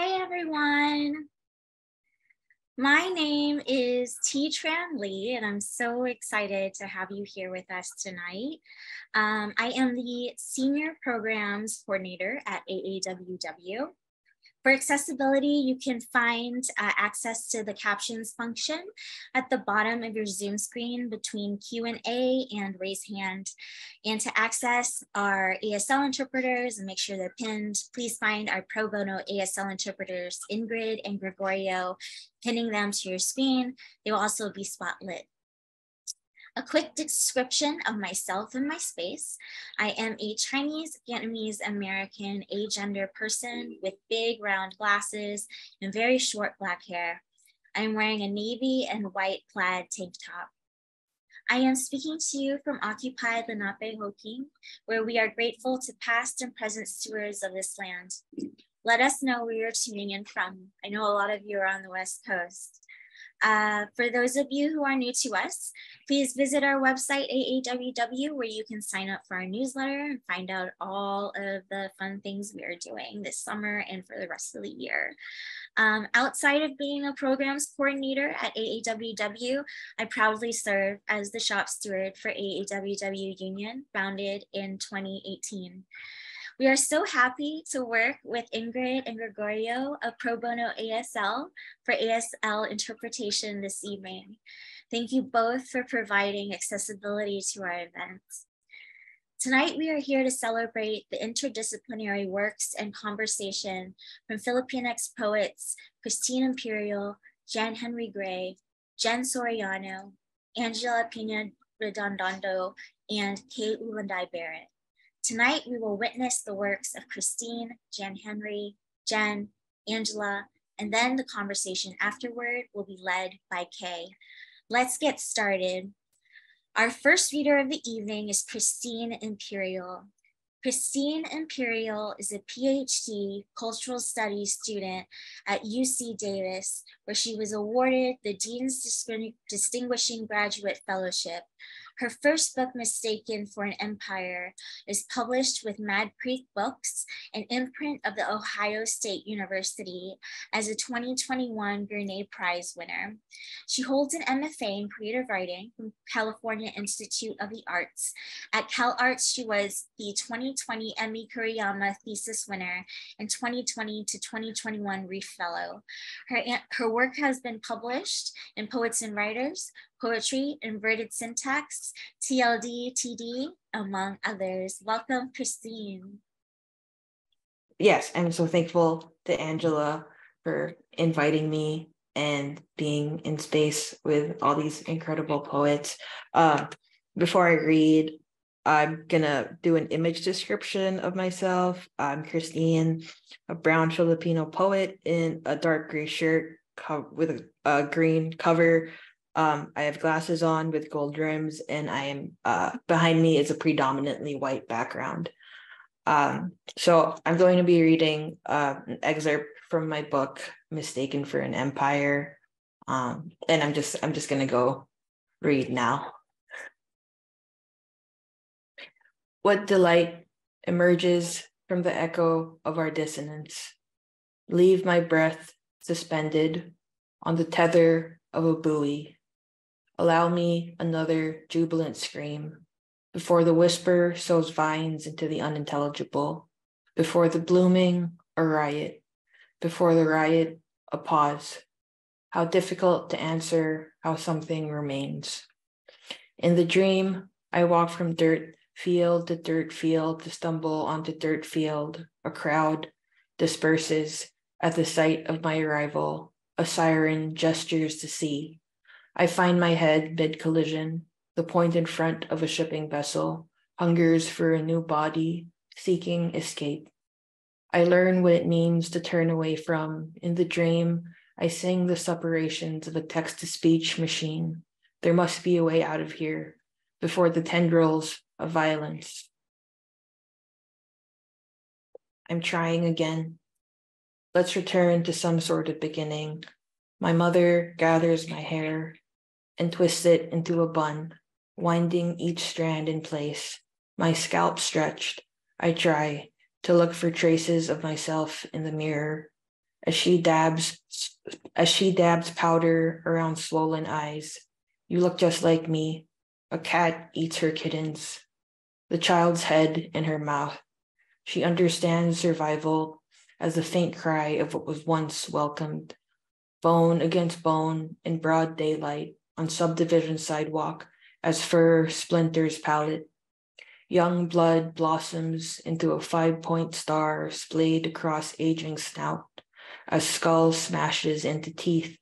Hey everyone. My name is T. Tran Lee, and I'm so excited to have you here with us tonight. Um, I am the Senior Programs Coordinator at AAWW. For accessibility, you can find uh, access to the captions function at the bottom of your Zoom screen between Q&A and raise hand. And to access our ASL interpreters and make sure they're pinned, please find our pro bono ASL interpreters, Ingrid and Gregorio, pinning them to your screen. They will also be spotlit a quick description of myself and my space. I am a Chinese Vietnamese American agender person with big round glasses and very short black hair. I'm wearing a navy and white plaid tank top. I am speaking to you from occupied Lenapehoking, where we are grateful to past and present stewards of this land. Let us know where you're tuning in from. I know a lot of you are on the West Coast. Uh, for those of you who are new to us, please visit our website, AAWW, where you can sign up for our newsletter and find out all of the fun things we are doing this summer and for the rest of the year. Um, outside of being a programs coordinator at AAWW, I proudly serve as the shop steward for AAWW Union, founded in 2018. We are so happy to work with Ingrid and Gregorio of Pro Bono ASL for ASL interpretation this evening. Thank you both for providing accessibility to our events. Tonight, we are here to celebrate the interdisciplinary works and conversation from Filipinx poets Christine Imperial, Jan Henry Gray, Jen Soriano, Angela Pina Redondo, and Kay Ulanday Barrett. Tonight, we will witness the works of Christine, Jan Henry, Jen, Angela, and then the conversation afterward will be led by Kay. Let's get started. Our first reader of the evening is Christine Imperial. Christine Imperial is a PhD cultural studies student at UC Davis, where she was awarded the Dean's Distinguishing Graduate Fellowship her first book, Mistaken for an Empire, is published with Mad Creek Books, an imprint of the Ohio State University, as a 2021 Gournay Prize winner. She holds an MFA in creative writing from California Institute of the Arts. At CalArts, she was the 2020 Emmy Kuriyama Thesis winner and 2020 to 2021 Reef Fellow. Her, her work has been published in Poets and Writers, poetry, inverted syntax, TLD, TD, among others. Welcome, Christine. Yes, I'm so thankful to Angela for inviting me and being in space with all these incredible poets. Uh, before I read, I'm gonna do an image description of myself. I'm Christine, a brown Filipino poet in a dark gray shirt co- with a, a green cover um, I have glasses on with gold rims, and I am uh, behind me is a predominantly white background. Um, so I'm going to be reading uh, an excerpt from my book, "Mistaken for an Empire," um, and I'm just I'm just going to go read now. What delight emerges from the echo of our dissonance? Leave my breath suspended on the tether of a buoy Allow me another jubilant scream before the whisper sows vines into the unintelligible, before the blooming a riot, before the riot a pause. How difficult to answer how something remains. In the dream, I walk from dirt field to dirt field to stumble onto dirt field. A crowd disperses at the sight of my arrival. A siren gestures to see. I find my head mid collision, the point in front of a shipping vessel, hungers for a new body, seeking escape. I learn what it means to turn away from. In the dream, I sing the separations of a text to speech machine. There must be a way out of here before the tendrils of violence. I'm trying again. Let's return to some sort of beginning. My mother gathers my hair, and twist it into a bun, winding each strand in place. My scalp stretched, I try to look for traces of myself in the mirror. as she dabs as she dabs powder around swollen eyes. You look just like me. A cat eats her kittens. The child's head in her mouth. She understands survival as the faint cry of what was once welcomed. Bone against bone in broad daylight on subdivision sidewalk as fur splinters palate. Young blood blossoms into a five point star splayed across aging snout as skull smashes into teeth.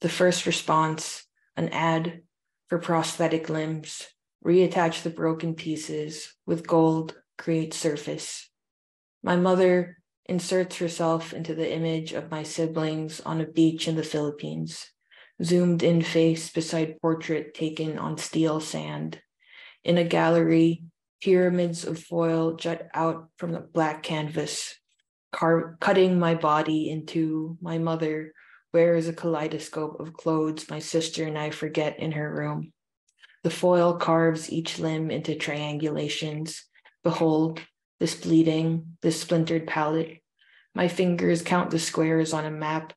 The first response, an ad for prosthetic limbs, reattach the broken pieces with gold, create surface. My mother inserts herself into the image of my siblings on a beach in the Philippines, zoomed in face beside portrait taken on steel sand. In a gallery, pyramids of foil jut out from the black canvas, car- cutting my body into my mother wears a kaleidoscope of clothes my sister and I forget in her room. The foil carves each limb into triangulations. Behold, this bleeding, this splintered palette. My fingers count the squares on a map,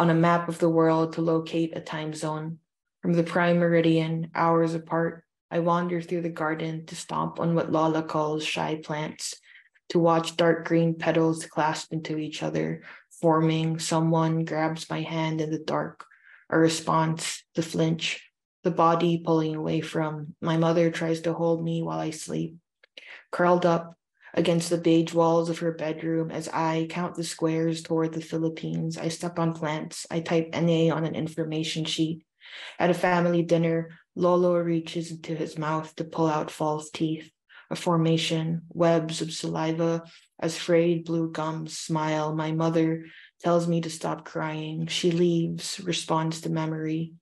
on a map of the world to locate a time zone. From the prime meridian, hours apart, I wander through the garden to stomp on what Lala calls shy plants, to watch dark green petals clasp into each other, forming someone grabs my hand in the dark, a response, the flinch, the body pulling away from. My mother tries to hold me while I sleep, curled up against the beige walls of her bedroom as I count the squares toward the Philippines. I step on plants. I type NA on an information sheet. At a family dinner, Lolo reaches into his mouth to pull out false teeth a formation, webs of saliva as frayed blue gums smile. My mother tells me to stop crying. She leaves, responds to memory.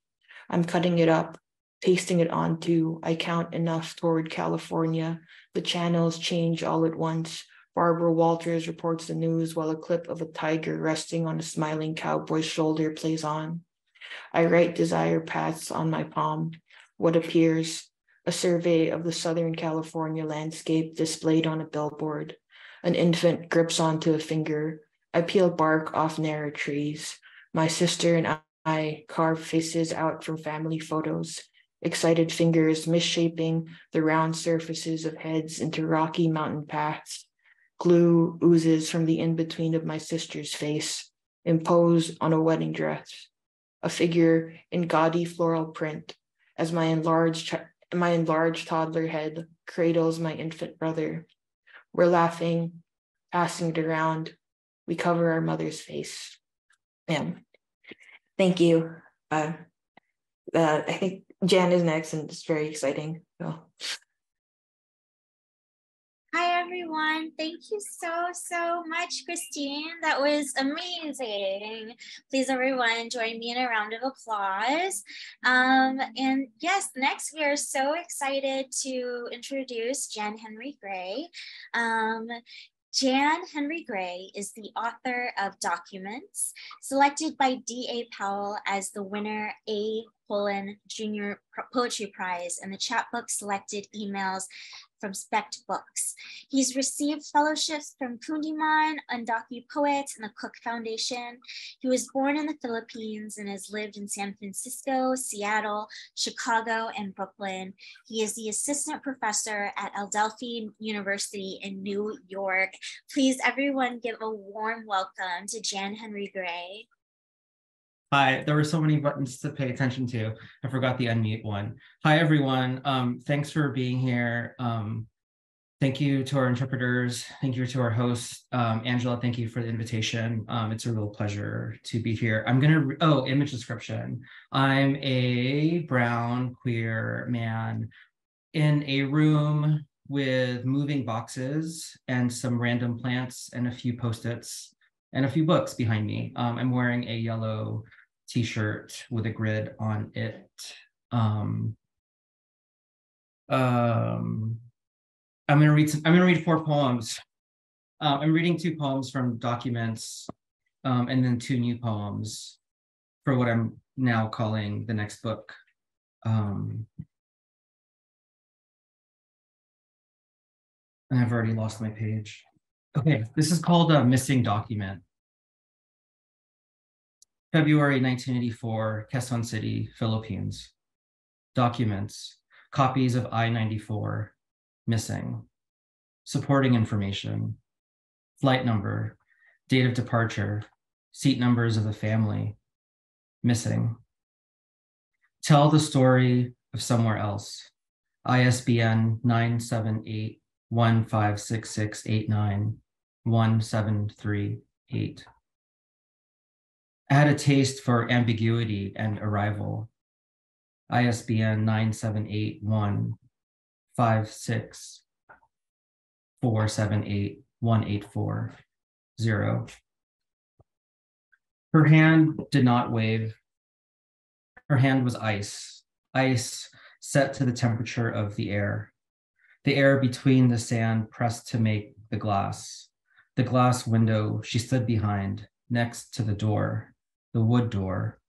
I'm cutting it up, pasting it onto. I count enough toward California. The channels change all at once. Barbara Walters reports the news while a clip of a tiger resting on a smiling cowboy's shoulder plays on. I write desire paths on my palm. What appears a survey of the Southern California landscape displayed on a billboard. An infant grips onto a finger. I peel bark off narrow trees. My sister and I carve faces out from family photos, excited fingers misshaping the round surfaces of heads into rocky mountain paths. Glue oozes from the in between of my sister's face, imposed on a wedding dress. A figure in gaudy floral print as my enlarged my enlarged toddler head cradles my infant brother. We're laughing, passing it around. We cover our mother's face. Yeah. Thank you. Uh, uh, I think Jan is next, and it's very exciting. So. Hi, everyone. Thank you so, so much, Christine. That was amazing. Please, everyone, join me in a round of applause. Um, and yes, next, we are so excited to introduce Jan Henry Gray. Um, Jan Henry Gray is the author of Documents, selected by D.A. Powell as the winner A. Poulin Junior Poetry Prize and the chapbook selected emails from Spect Books. He's received fellowships from Kundiman, Undocu Poets, and the Cook Foundation. He was born in the Philippines and has lived in San Francisco, Seattle, Chicago, and Brooklyn. He is the assistant professor at Adelphi University in New York. Please, everyone, give a warm welcome to Jan Henry Gray. Hi, there were so many buttons to pay attention to. I forgot the unmute one. Hi, everyone. Um, thanks for being here. Um, thank you to our interpreters. Thank you to our host, um, Angela. Thank you for the invitation. Um, it's a real pleasure to be here. I'm going to, oh, image description. I'm a brown queer man in a room with moving boxes and some random plants and a few post-its and a few books behind me. Um, I'm wearing a yellow t-shirt with a grid on it. Um, um, I'm gonna read some, I'm gonna read four poems. Uh, I'm reading two poems from documents um, and then two new poems for what I'm now calling the next book. Um, I've already lost my page. Okay, this is called a missing document. February 1984, Quezon City, Philippines. Documents, copies of I-94, missing. Supporting information, flight number, date of departure, seat numbers of the family, missing. Tell the story of somewhere else. ISBN 978 156689 1738. I had a taste for ambiguity and arrival. ISBN 9781 56 478 184 0. Her hand did not wave. Her hand was ice, ice set to the temperature of the air, the air between the sand pressed to make the glass, the glass window she stood behind next to the door the wood door,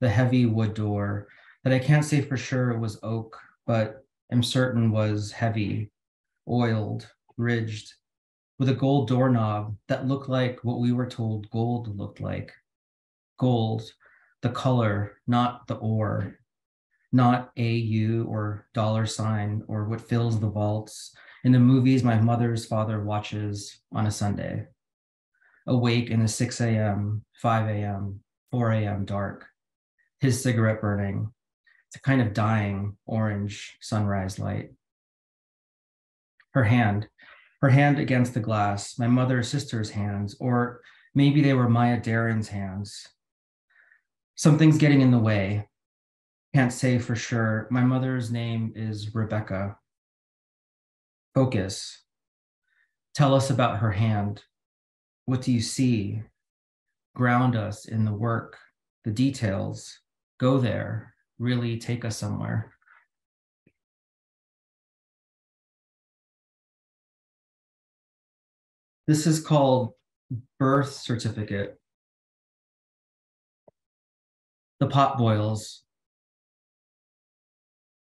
the heavy wood door that I can't say for sure was oak, but am certain was heavy, oiled, ridged, with a gold doorknob that looked like what we were told gold looked like. Gold, the color, not the ore, not AU or dollar sign or what fills the vaults in the movies my mother's father watches on a Sunday. Awake in the 6 a.m., 5 a.m., 4 a.m. dark, his cigarette burning. It's a kind of dying orange sunrise light. Her hand, her hand against the glass, my mother's sister's hands, or maybe they were Maya Darren's hands. Something's getting in the way. Can't say for sure. My mother's name is Rebecca. Focus. Tell us about her hand. What do you see? Ground us in the work, the details, go there, really take us somewhere. This is called birth certificate. The pot boils.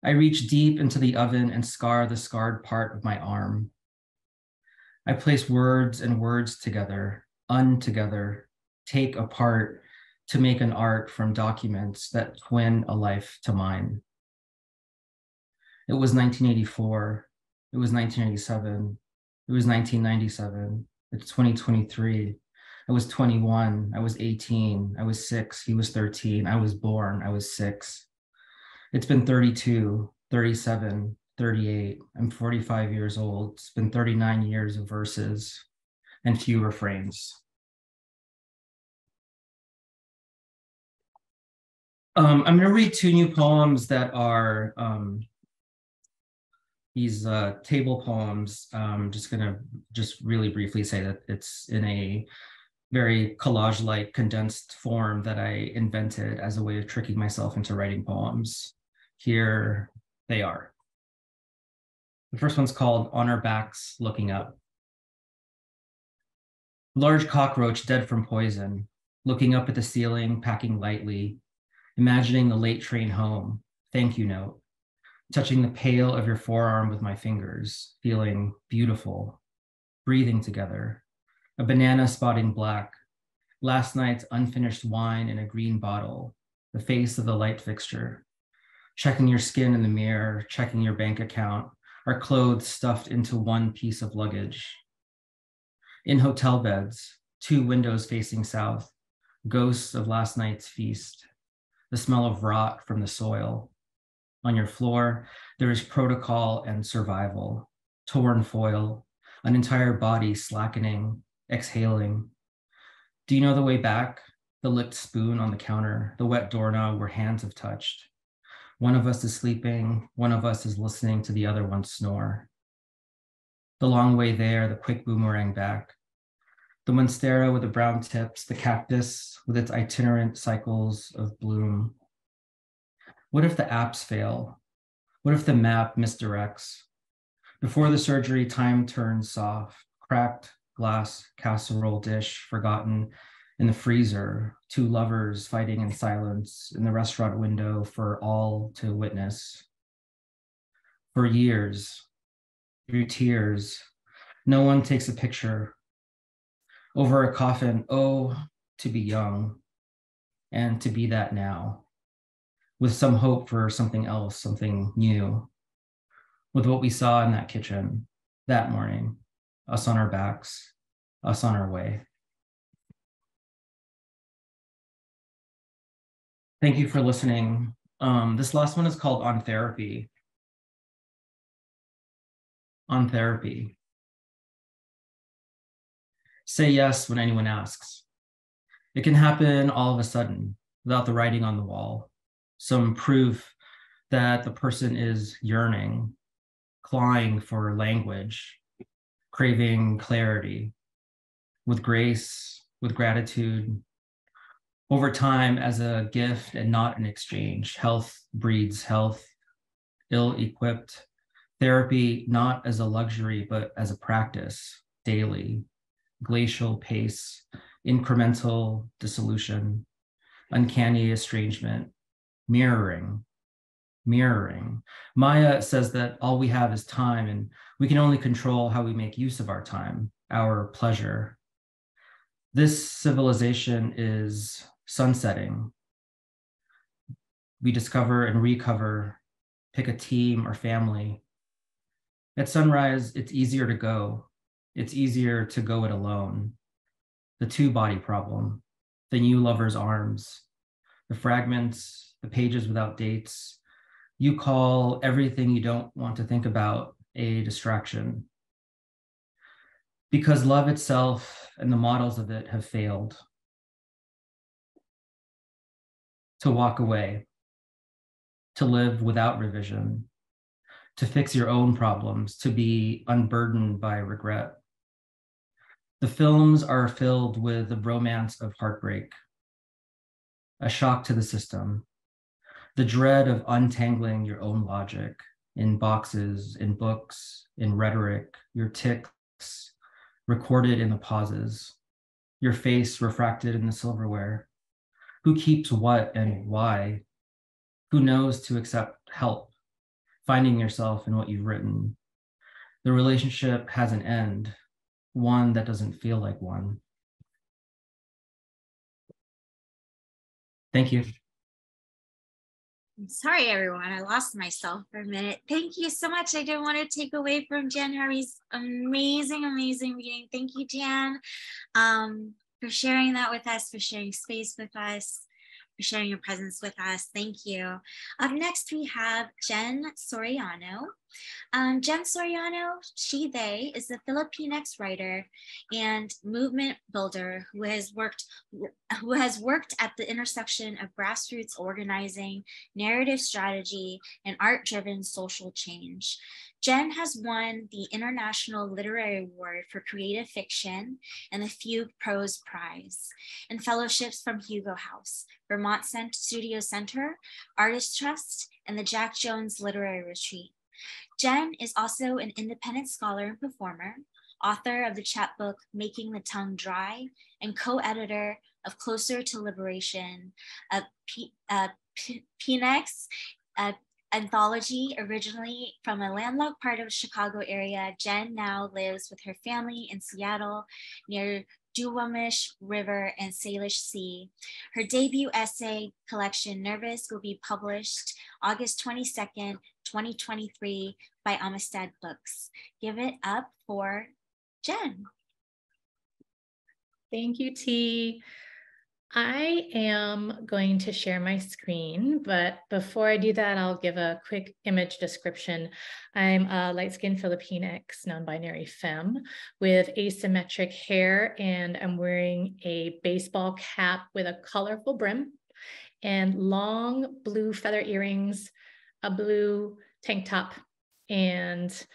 I reach deep into the oven and scar the scarred part of my arm. I place words and words together, untogether, take apart to make an art from documents that twin a life to mine. It was 1984. It was 1987. It was 1997. It's 2023. I was 21. I was 18. I was six. He was 13. I was born. I was six. It's been 32, 37, 38. I'm 45 years old. It's been 39 years of verses and few refrains. Um, I'm going to read two new poems that are um, these uh, table poems. I'm um, just going to just really briefly say that it's in a very collage-like condensed form that I invented as a way of tricking myself into writing poems. Here they are. The first one's called On Our Backs Looking Up. Large cockroach dead from poison, looking up at the ceiling, packing lightly, imagining the late train home, thank you note, touching the pale of your forearm with my fingers, feeling beautiful, breathing together, a banana spotting black, last night's unfinished wine in a green bottle, the face of the light fixture, checking your skin in the mirror, checking your bank account, our clothes stuffed into one piece of luggage. In hotel beds, two windows facing south, ghosts of last night's feast, the smell of rot from the soil. On your floor, there is protocol and survival, torn foil, an entire body slackening, exhaling. Do you know the way back? The licked spoon on the counter, the wet doorknob where hands have touched. One of us is sleeping, one of us is listening to the other one snore. The long way there, the quick boomerang back, the monstera with the brown tips, the cactus with its itinerant cycles of bloom. What if the apps fail? What if the map misdirects? Before the surgery, time turns soft, cracked glass casserole dish forgotten in the freezer, two lovers fighting in silence in the restaurant window for all to witness. For years, through tears, no one takes a picture over a coffin, oh, to be young. and to be that now with some hope for something else, something new, with what we saw in that kitchen that morning, us on our backs, us on our way. Thank you for listening. Um, this last one is called On Therapy. On Therapy. Say yes when anyone asks. It can happen all of a sudden without the writing on the wall, some proof that the person is yearning, clawing for language, craving clarity, with grace, with gratitude. Over time, as a gift and not an exchange, health breeds health, ill equipped. Therapy, not as a luxury, but as a practice daily, glacial pace, incremental dissolution, uncanny estrangement, mirroring, mirroring. Maya says that all we have is time and we can only control how we make use of our time, our pleasure. This civilization is sunsetting. We discover and recover, pick a team or family. At sunrise, it's easier to go. It's easier to go it alone the two body problem, the new lover's arms, the fragments, the pages without dates. You call everything you don't want to think about a distraction. Because love itself and the models of it have failed. To walk away, to live without revision, to fix your own problems, to be unburdened by regret. The films are filled with the romance of heartbreak, a shock to the system, the dread of untangling your own logic in boxes, in books, in rhetoric, your ticks recorded in the pauses, your face refracted in the silverware. Who keeps what and why? Who knows to accept help? Finding yourself in what you've written. The relationship has an end, one that doesn't feel like one. Thank you. Sorry, everyone. I lost myself for a minute. Thank you so much. I didn't want to take away from Jan Henry's amazing, amazing reading. Thank you, Jan, um, for sharing that with us, for sharing space with us sharing your presence with us. Thank you. Up next, we have Jen Soriano. Um, Jen Soriano, she, they, is a Filipinx writer and movement builder who has worked who has worked at the intersection of grassroots organizing, narrative strategy, and art-driven social change. Jen has won the International Literary Award for Creative Fiction and the Fugue Prose Prize, and fellowships from Hugo House, Vermont Studio Center, Artist Trust, and the Jack Jones Literary Retreat. Jen is also an independent scholar and performer, author of the chapbook Making the Tongue Dry, and co-editor of Closer to Liberation, a P- a P- Phoenix, a anthology originally from a landlocked part of Chicago area. Jen now lives with her family in Seattle near Duwamish River and Salish Sea. Her debut essay collection, Nervous, will be published August 22nd, 2023 by Amistad Books. Give it up for Jen. Thank you, T. I am going to share my screen, but before I do that, I'll give a quick image description. I'm a light-skinned Filipinx, non-binary femme with asymmetric hair, and I'm wearing a baseball cap with a colorful brim and long blue feather earrings, a blue tank top, and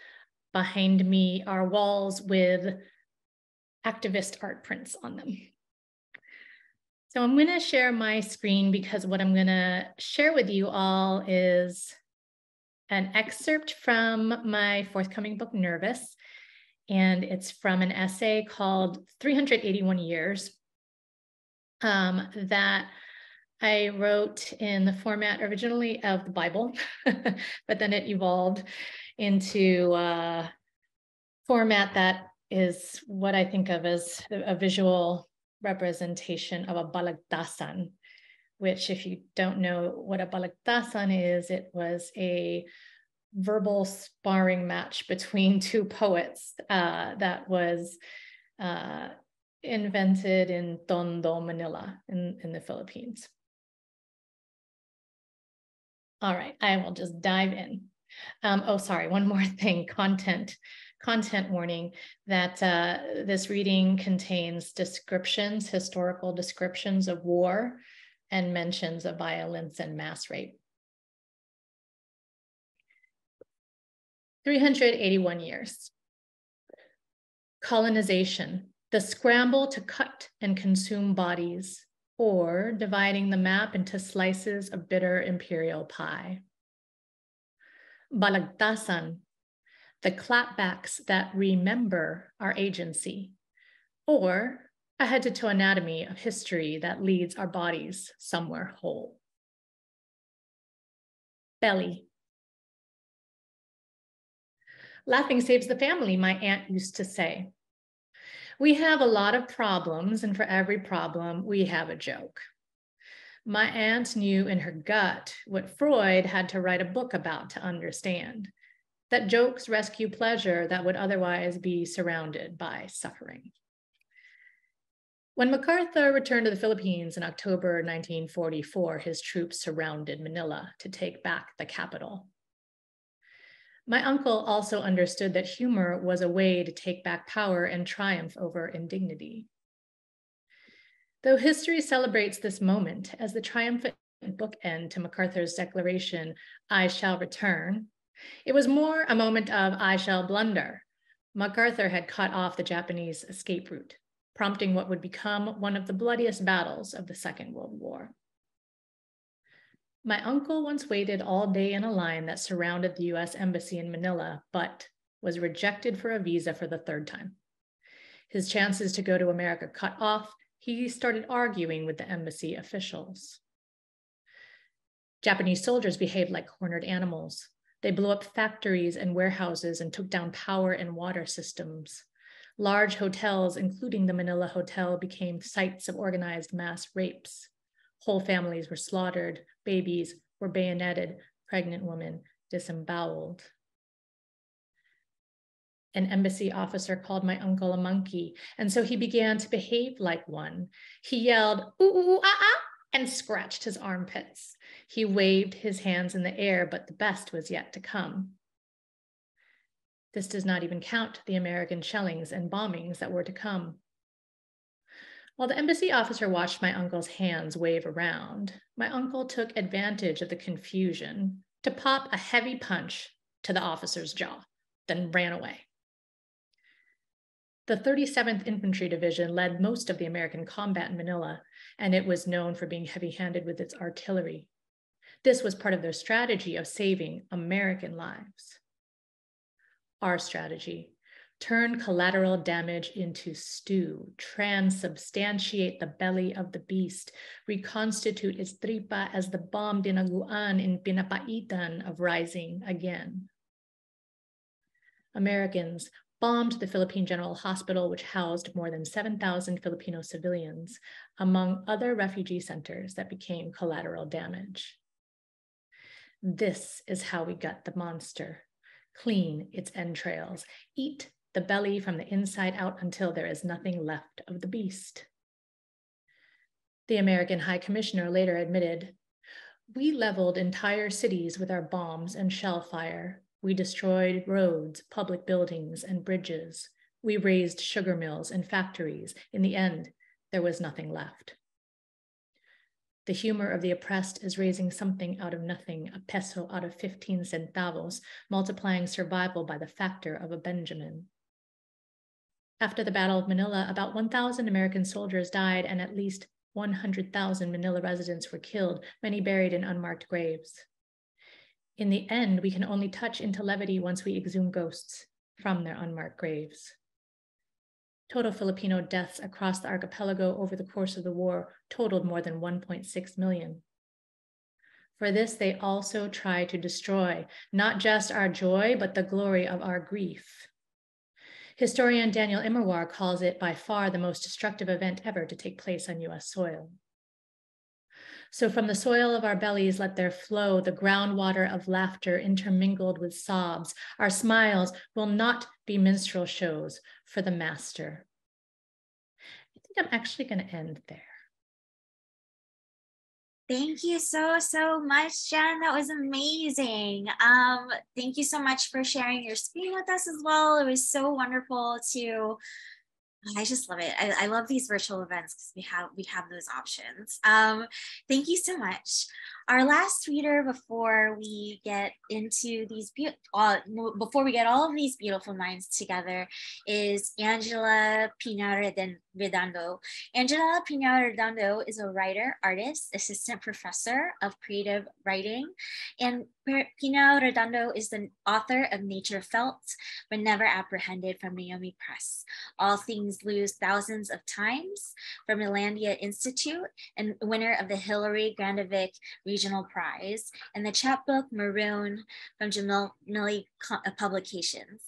behind me are walls with activist art prints on them. So I'm going to share my screen because what I'm going to share with you all is an excerpt from my forthcoming book, Nervous. And it's from an essay called 381 Years um, that I wrote in the format originally of the Bible, but then it evolved into a format that is what I think of as a visual representation of a balagtasan, which if you don't know what a balagtasan is, it was a verbal sparring match between two poets uh, that was uh, invented in Tondo, Manila, in, in the Philippines. All right, I will just dive in. Um, oh, sorry, one more thing, content. Content warning that uh, this reading contains descriptions, historical descriptions of war and mentions of violence and mass rape. 381 years. Colonization, the scramble to cut and consume bodies, or dividing the map into slices of bitter imperial pie. Balagtasan, the clapbacks that remember our agency, or a head to toe anatomy of history that leads our bodies somewhere whole. Belly, Laughing saves the family, my aunt used to say. We have a lot of problems, and for every problem, we have a joke. My aunt knew in her gut what Freud had to write a book about to understand that jokes rescue pleasure that would otherwise be surrounded by suffering. When MacArthur returned to the Philippines in October 1944, his troops surrounded Manila to take back the capital. My uncle also understood that humor was a way to take back power and triumph over indignity. Though history celebrates this moment as the triumphant bookend to MacArthur's declaration, I shall return, it was more a moment of I shall blunder. MacArthur had cut off the Japanese escape route, prompting what would become one of the bloodiest battles of the Second World War. My uncle once waited all day in a line that surrounded the US Embassy in Manila, but was rejected for a visa for the third time. His chances to go to America cut off, he started arguing with the embassy officials. Japanese soldiers behaved like cornered animals. They blew up factories and warehouses and took down power and water systems. Large hotels, including the Manila Hotel, became sites of organized mass rapes. Whole families were slaughtered, babies were bayoneted, pregnant women disemboweled. An embassy officer called my uncle a monkey, and so he began to behave like one. He yelled, ooh, ooh, ah, ah, and scratched his armpits. He waved his hands in the air, but the best was yet to come. This does not even count the American shellings and bombings that were to come. While the embassy officer watched my uncle's hands wave around, my uncle took advantage of the confusion to pop a heavy punch to the officer's jaw, then ran away. The 37th Infantry Division led most of the American combat in Manila, and it was known for being heavy handed with its artillery. This was part of their strategy of saving American lives. Our strategy turn collateral damage into stew, transubstantiate the belly of the beast, reconstitute its tripa as the bomb dinuguan in pinapaitan of rising again. Americans bombed the Philippine General Hospital, which housed more than 7,000 Filipino civilians, among other refugee centers that became collateral damage. This is how we gut the monster. Clean its entrails, eat the belly from the inside out until there is nothing left of the beast. The American High Commissioner later admitted We leveled entire cities with our bombs and shell fire. We destroyed roads, public buildings, and bridges. We razed sugar mills and factories. In the end, there was nothing left. The humor of the oppressed is raising something out of nothing, a peso out of 15 centavos, multiplying survival by the factor of a Benjamin. After the Battle of Manila, about 1,000 American soldiers died and at least 100,000 Manila residents were killed, many buried in unmarked graves. In the end, we can only touch into levity once we exhume ghosts from their unmarked graves. Total Filipino deaths across the archipelago over the course of the war totaled more than 1.6 million. For this, they also tried to destroy not just our joy, but the glory of our grief. Historian Daniel Immerwahr calls it by far the most destructive event ever to take place on US soil. So from the soil of our bellies, let there flow the groundwater of laughter intermingled with sobs. Our smiles will not be minstrel shows for the master. I think I'm actually going to end there. Thank you so, so much, Jen. That was amazing. Um, thank you so much for sharing your screen with us as well. It was so wonderful to I just love it. I, I love these virtual events because we have we have those options. Um, thank you so much. Our last reader before we get into these be- uh, before we get all of these beautiful minds together is Angela Pina Redondo. Angela Peñaredondo is a writer, artist, assistant professor of creative writing, and Peñaredondo is the author of Nature Felt but Never Apprehended from Noemi Press. All Things Lose Thousands of Times from Inlandia Institute and winner of the Hillary Gravendyk Regional Prize, and the chapbook Maroon from Jamii uh, Publications.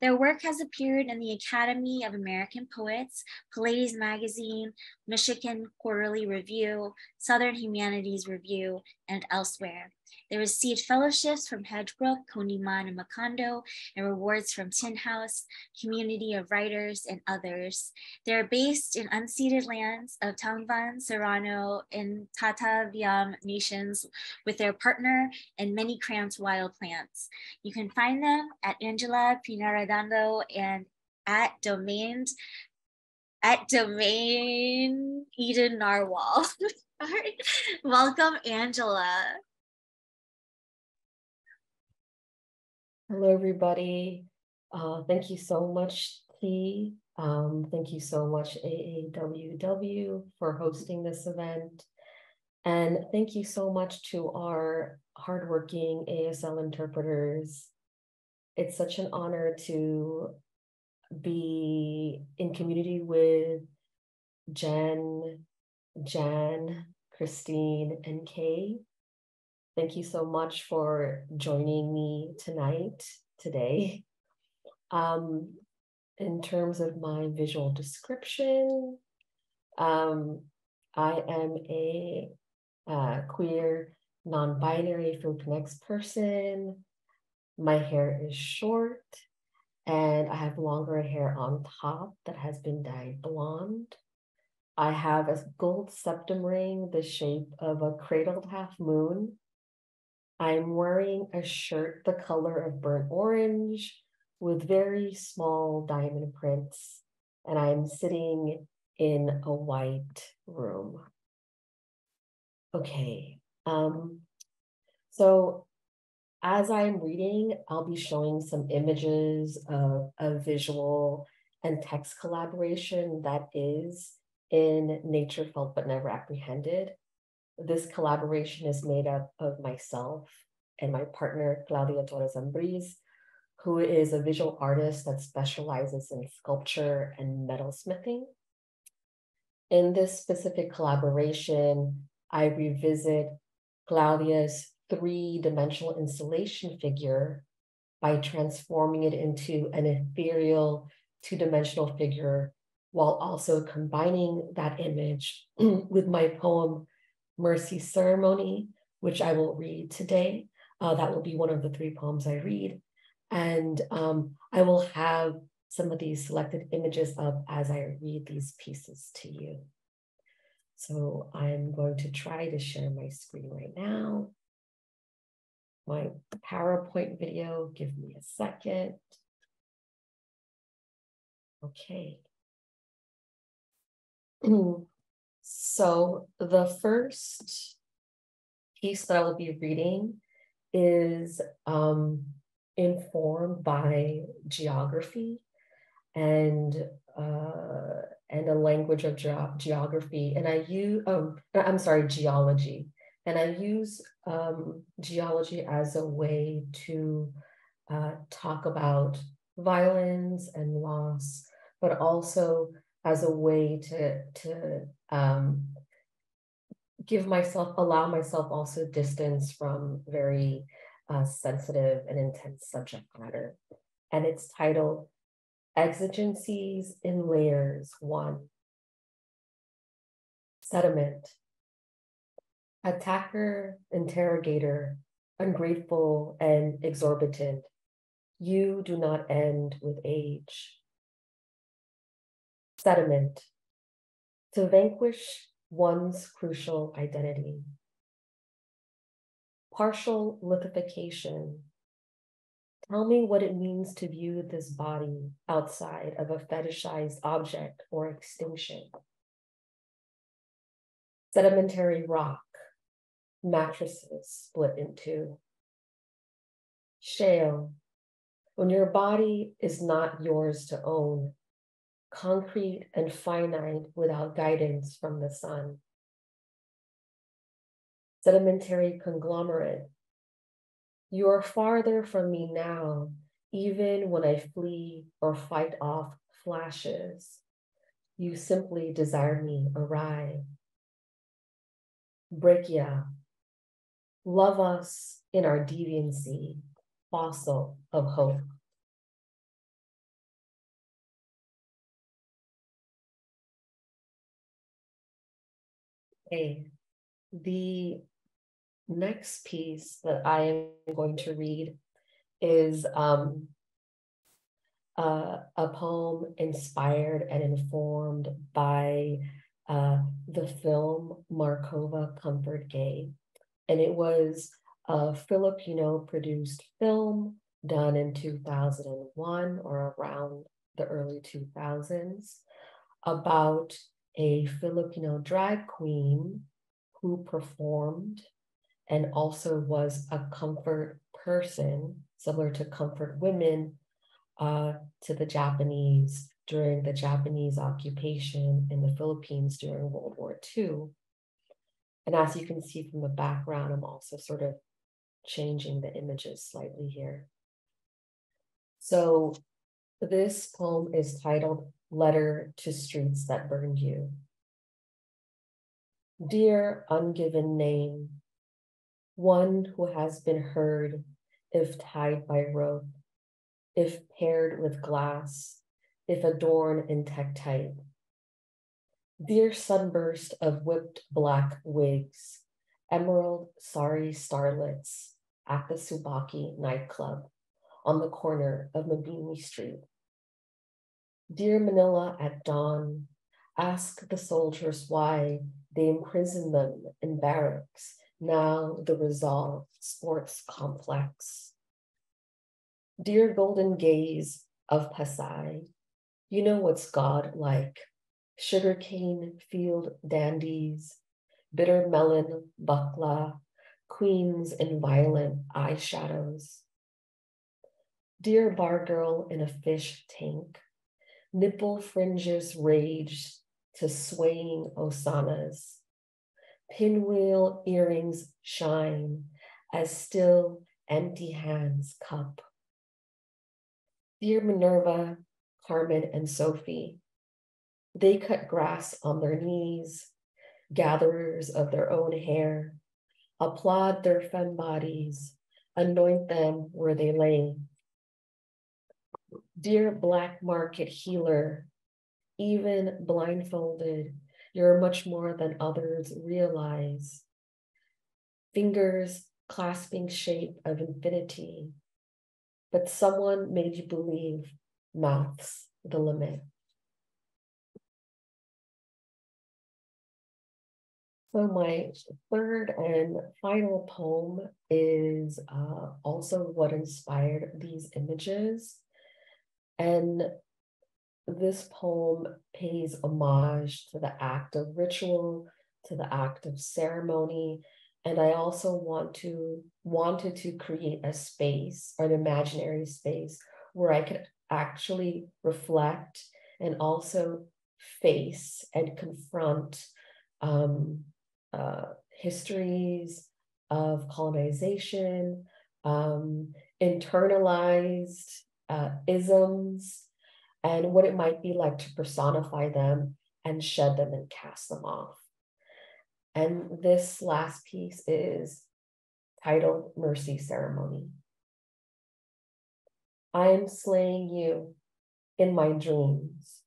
Their work has appeared in the Academy of American Poets, Pleiades Magazine, Michigan Quarterly Review, Southern Humanities Review, and elsewhere. They received fellowships from Hedgebrook, Kundiman, and Macondo, and rewards from Tin House, Community of Writers, and others. They are based in unceded lands of Tongvan, Serrano, and Tataviam nations with their partner and many Krantz wild plants. You can find them at Angela Peñaredondo and at domains at domain Eden Narwhal. All right. Welcome, Angela. Hello, everybody. Uh, thank you so much, T. Um, thank you so much, AAWW, for hosting this event. And thank you so much to our hardworking ASL interpreters. It's such an honor to be in community with Jen, Jan, Christine, and Kay. Thank you so much for joining me tonight, today. Um, in terms of my visual description, um, I am a uh, queer, non binary Filipinx person. My hair is short and I have longer hair on top that has been dyed blonde. I have a gold septum ring the shape of a cradled half moon I'm wearing a shirt the color of burnt orange with very small diamond prints, and I'm sitting in a white room. Okay, um, so as I'm reading, I'll be showing some images of a visual and text collaboration that is in Nature Felt But Never Apprehended. This collaboration is made up of myself and my partner, Claudia Torres Ambriz, who is a visual artist that specializes in sculpture and metalsmithing. In this specific collaboration, I revisit Claudia's three dimensional installation figure by transforming it into an ethereal two dimensional figure while also combining that image with my poem Mercy Ceremony, which I will read today. Uh, that will be one of the three poems I read. And um, I will have some of these selected images up as I read these pieces to you. So I'm going to try to share my screen right now. My PowerPoint video, give me a second. Okay. So the first piece that I will be reading is um, informed by geography and uh, and a language of ge- geography. And I use um, I'm sorry, geology. And I use um, geology as a way to uh, talk about violence and loss, but also as a way to to um, give myself allow myself also distance from very uh, sensitive and intense subject matter. And it's titled exigencies in layers one. Sediment. Attacker, interrogator, ungrateful and exorbitant, you do not end with age. Sediment, to vanquish one's crucial identity. Partial lithification, Tell me what it means to view this body outside of a fetishized object or extinction. Sedimentary rock, mattresses split in two. Shale, when your body is not yours to own, concrete and finite without guidance from the sun. Sedimentary conglomerate, you are farther from me now, even when I flee or fight off flashes. You simply desire me awry. Breccia, love us in our deviancy, fossil of hope. Okay, the next piece that I am going to read is um, uh, a poem inspired and informed by uh, the film Markova Comfort Gay. And it was a Filipino produced film done in 2001 or around the early 2000s about a Filipino drag queen who performed and also was a comfort person, similar to comfort women, uh, to the Japanese during the Japanese occupation in the Philippines during World War II. And as you can see from the background, I'm also sort of changing the images slightly here. So this poem is titled Letter to Streets That Burned You. Dear ungiven name, one who has been heard if tied by rope, if paired with glass, if adorned in tektite. Dear sunburst of whipped black wigs, emerald sari starlets at the Subaki nightclub on the corner of Mabini Street. Dear Manila at dawn, ask the soldiers why they imprison them in barracks now the Rizal Sports Complex. Dear golden gaze of Pasay, you know what's God like sugarcane field dandies, bitter melon bakla, queens in violent eyeshadows. Dear bar girl in a fish tank, nipple fringes rage to swaying osanas pinwheel earrings shine as still empty hands cup. Dear Minerva, Carmen, and Sophie, they cut grass on their knees, gatherers of their own hair, applaud their femme bodies, anoint them where they lay. Dear black market healer, even blindfolded, you're much more than others realize. Fingers clasping shape of infinity, but someone made you believe math's the limit. So my third and final poem is uh, also what inspired these images. And this poem pays homage to the act of ritual, to the act of ceremony. And I also want to wanted to create a space or an imaginary space where I could actually reflect and also face and confront um, uh, histories of colonization, um, internalized uh, isms, and what it might be like to personify them and shed them and cast them off. And this last piece is titled Mercy Ceremony. I am slaying you in my dreams.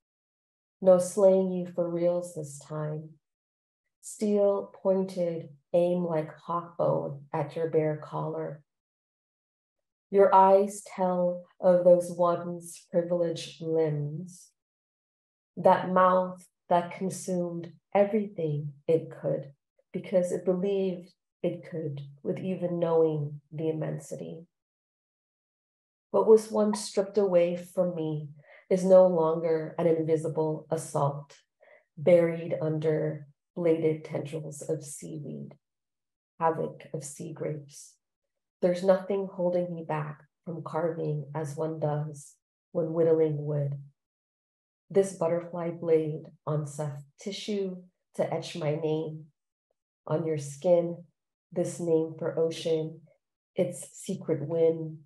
No slaying you for reals this time. Steel pointed aim like hawkbone at your bare collar. Your eyes tell of those once privileged limbs, that mouth that consumed everything it could because it believed it could with even knowing the immensity. What was once stripped away from me is no longer an invisible assault buried under bladed tendrils of seaweed, havoc of sea grapes. There's nothing holding me back from carving as one does when whittling wood. This butterfly blade on soft tissue to etch my name. On your skin, this name for ocean, its secret wind,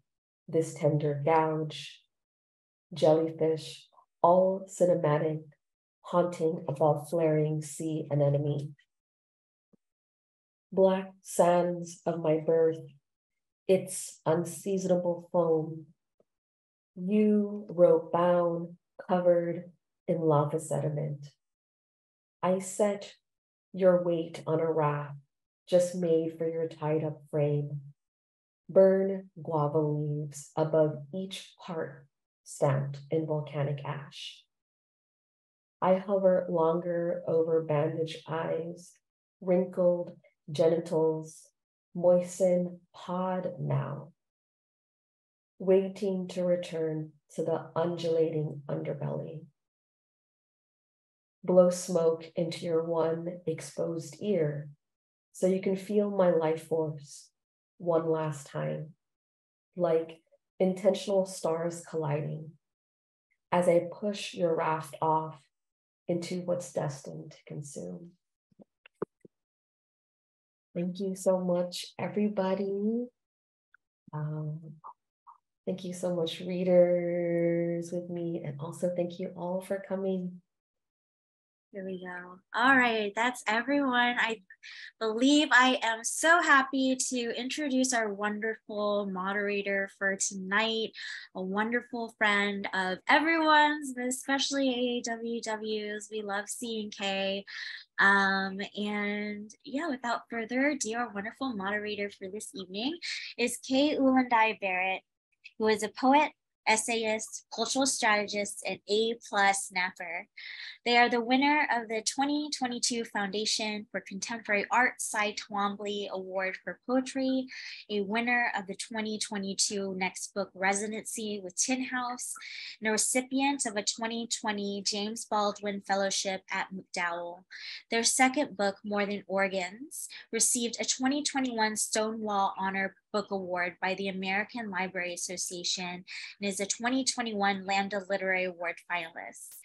this tender gouge, jellyfish, all cinematic, haunting above flaring sea anemone. Black sands of my birth, its unseasonable foam, you rope bound, covered in lava sediment. I set your weight on a raft just made for your tied up frame. Burn guava leaves above each part stamped in volcanic ash. I hover longer over bandaged eyes, wrinkled genitals, moisten pod now, waiting to return to the undulating underbelly. Blow smoke into your one exposed ear so you can feel my life force one last time, like intentional stars colliding as I push your raft off into what's destined to consume. Thank you so much, everybody. Um, thank you so much, readers with me. And also thank you all for coming. Here we go. All right, that's everyone. I believe I am so happy to introduce our wonderful moderator for tonight, a wonderful friend of everyone's, but especially AAWW's. We love seeing Kay. Um, and yeah, without further ado, our wonderful moderator for this evening is Kay Ulanday Barrett, who is a poet, essayist, cultural strategist, and A plus snapper. They are the winner of the 2022 Foundation for Contemporary Art Cy Twombly Award for Poetry, a winner of the 2022 Next Book Residency with Tin House, and a recipient of a 2020 James Baldwin Fellowship at MacDowell. Their second book, More Than Organs, received a 2021 Stonewall Honor Book Award by the American Library Association and is a 2021 Lambda Literary Award finalist.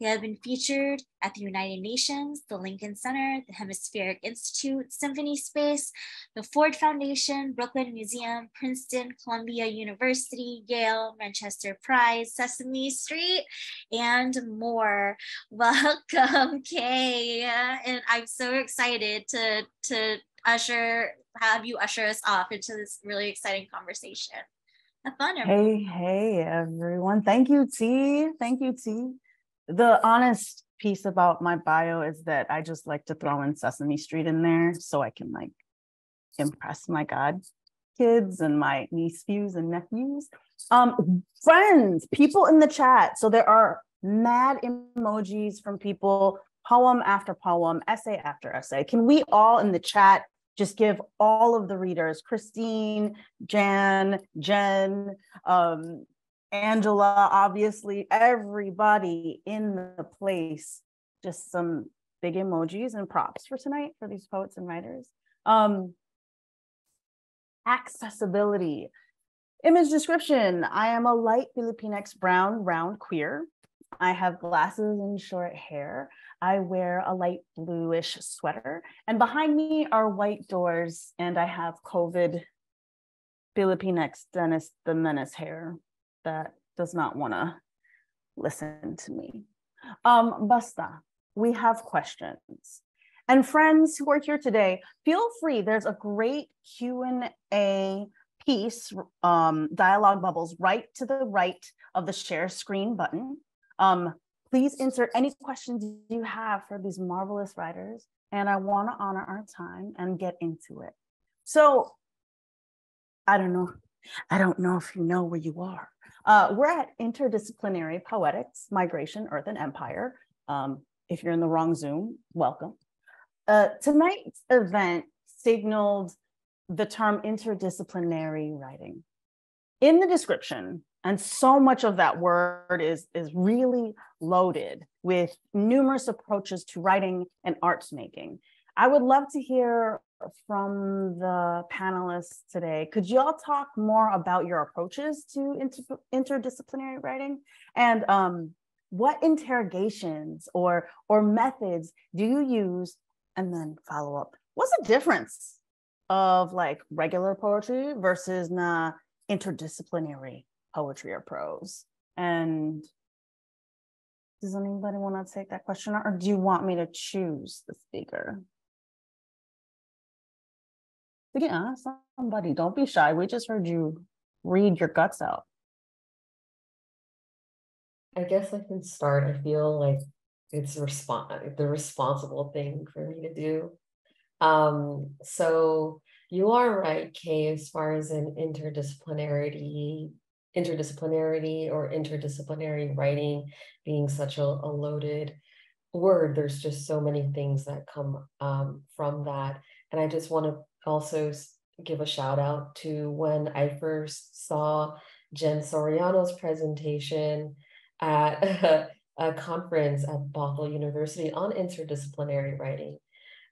They have been featured at the United Nations, the Lincoln Center, the Hemispheric Institute, Symphony Space, the Ford Foundation, Brooklyn Museum, Princeton, Columbia University, Yale, Manchester Prize, Sesame Street, and more. Welcome, Kay. And I'm so excited to, to usher, have you usher us off into this really exciting conversation. Have fun. Everyone. Hey, hey, everyone. Thank you, T. Thank you, T the honest piece about my bio is that I just like to throw in Sesame Street in there so I can like impress my god kids and my nephews and nephews. Um, friends, people in the chat. So there are mad emojis from people, poem after poem, essay after essay. Can we all in the chat just give all of the readers, Christine, Jan, Jen, um, Angela, obviously, everybody in the place. Just some big emojis and props for tonight for these poets and writers. Um, accessibility. Image description. I am a light Filipinx brown round queer. I have glasses and short hair. I wear a light bluish sweater. And behind me are white doors, and I have COVID Filipinx Dennis the Menace hair that does not want to listen to me. Um, basta, we have questions. And friends who are here today, feel free. There's a great Q&A piece, um, dialogue bubbles, right to the right of the share screen button. Um, please insert any questions you have for these marvelous writers. and I want to honor our time and get into it. So I don't know. I don't know if you know where you are. Uh, we're at Interdisciplinary Poetics, Migration, Earth, and Empire. Um, if you're in the wrong Zoom, welcome. Uh, tonight's event signaled the term interdisciplinary writing. In the description, and so much of that word is, is really loaded with numerous approaches to writing and arts making. I would love to hear from the panelists today. Could you all talk more about your approaches to inter interdisciplinary writing and um, what interrogations or, or methods do you use? And then follow up, what's the difference of like regular poetry versus na interdisciplinary poetry or prose? And does anybody want to take that question or do you want me to choose the speaker? Yeah, somebody, don't be shy. We just heard you read your guts out. I guess I can start. I feel like it's the responsible thing for me to do. Um, so you are right, Kay, as far as an interdisciplinarity, interdisciplinarity or interdisciplinary writing being such a, a loaded word. There's just so many things that come um, from that. And I just want to also give a shout out to when I first saw Jen Soriano's presentation at a, a conference at Bothell University on interdisciplinary writing.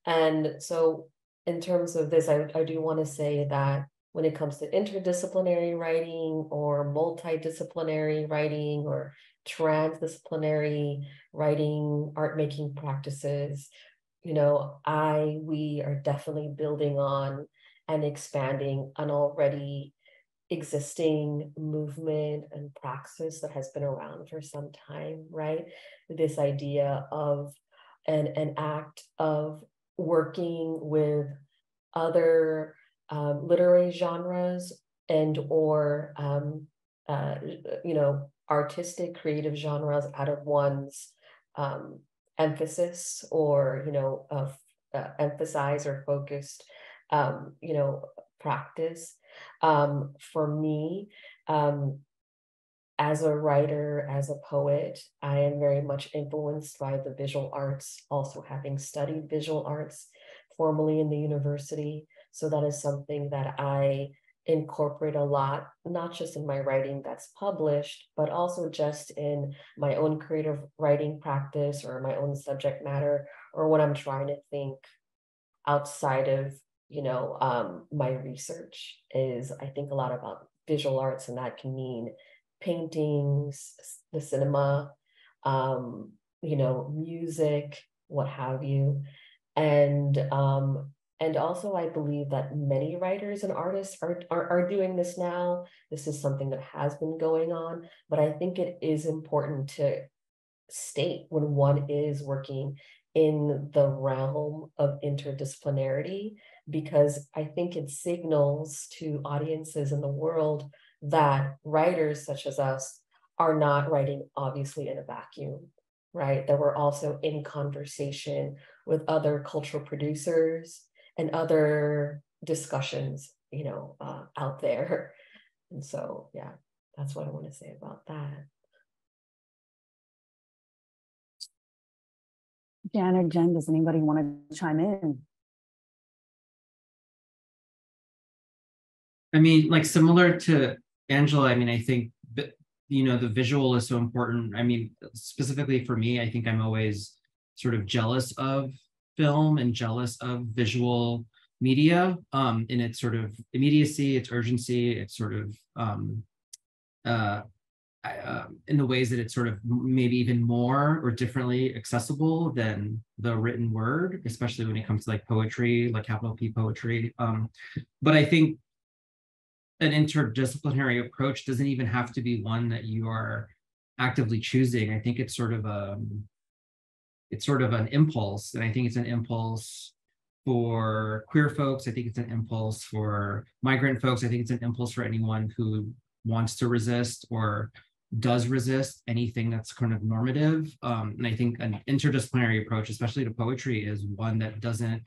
And so in terms of this, I, I do want to say that when it comes to interdisciplinary writing or multidisciplinary writing or transdisciplinary writing, art making practices, you know, I, we are definitely building on and expanding an already existing movement and praxis that has been around for some time, right? This idea of an, an act of working with other um, literary genres and or um, uh, you know artistic creative genres out of one's um, emphasis or you know of uh, emphasize or focused um, you know practice. Um, for me um, as a writer as a poet i am very much influenced by the visual arts also having studied visual arts formally in the university so that is something that i incorporate a lot, not just in my writing that's published, but also just in my own creative writing practice or my own subject matter, or when I'm trying to think outside of, you know, um, my research is I think a lot about visual arts, and that can mean paintings, the cinema, um, you know, music, what have you. And um, and also, I believe that many writers and artists are, are, are, doing this now. This is something that has been going on, but I think it is important to state when one is working in the realm of interdisciplinarity, because I think it signals to audiences in the world that writers such as us are not writing obviously in a vacuum, right? That we're also in conversation with other cultural producers and other discussions, you know, uh, out there. And so, yeah, that's what I want to say about that. Jan or Jen, does anybody want to chime in? I mean, like similar to Angela, I mean, I think you know the visual is so important. I mean, specifically for me, I think I'm always sort of jealous of film and jealous of visual media um, in its sort of immediacy, its urgency, its sort of um, uh, uh, in the ways that it's sort of maybe even more or differently accessible than the written word, especially when it comes to like poetry, like capital P poetry. Um, but I think an interdisciplinary approach doesn't even have to be one that you are actively choosing. I think it's sort of a um, it's sort of an impulse. And I think it's an impulse for queer folks. I think it's an impulse for migrant folks. I think it's an impulse for anyone who wants to resist or does resist anything that's kind of normative. Um, and I think an interdisciplinary approach, especially to poetry, is one that doesn't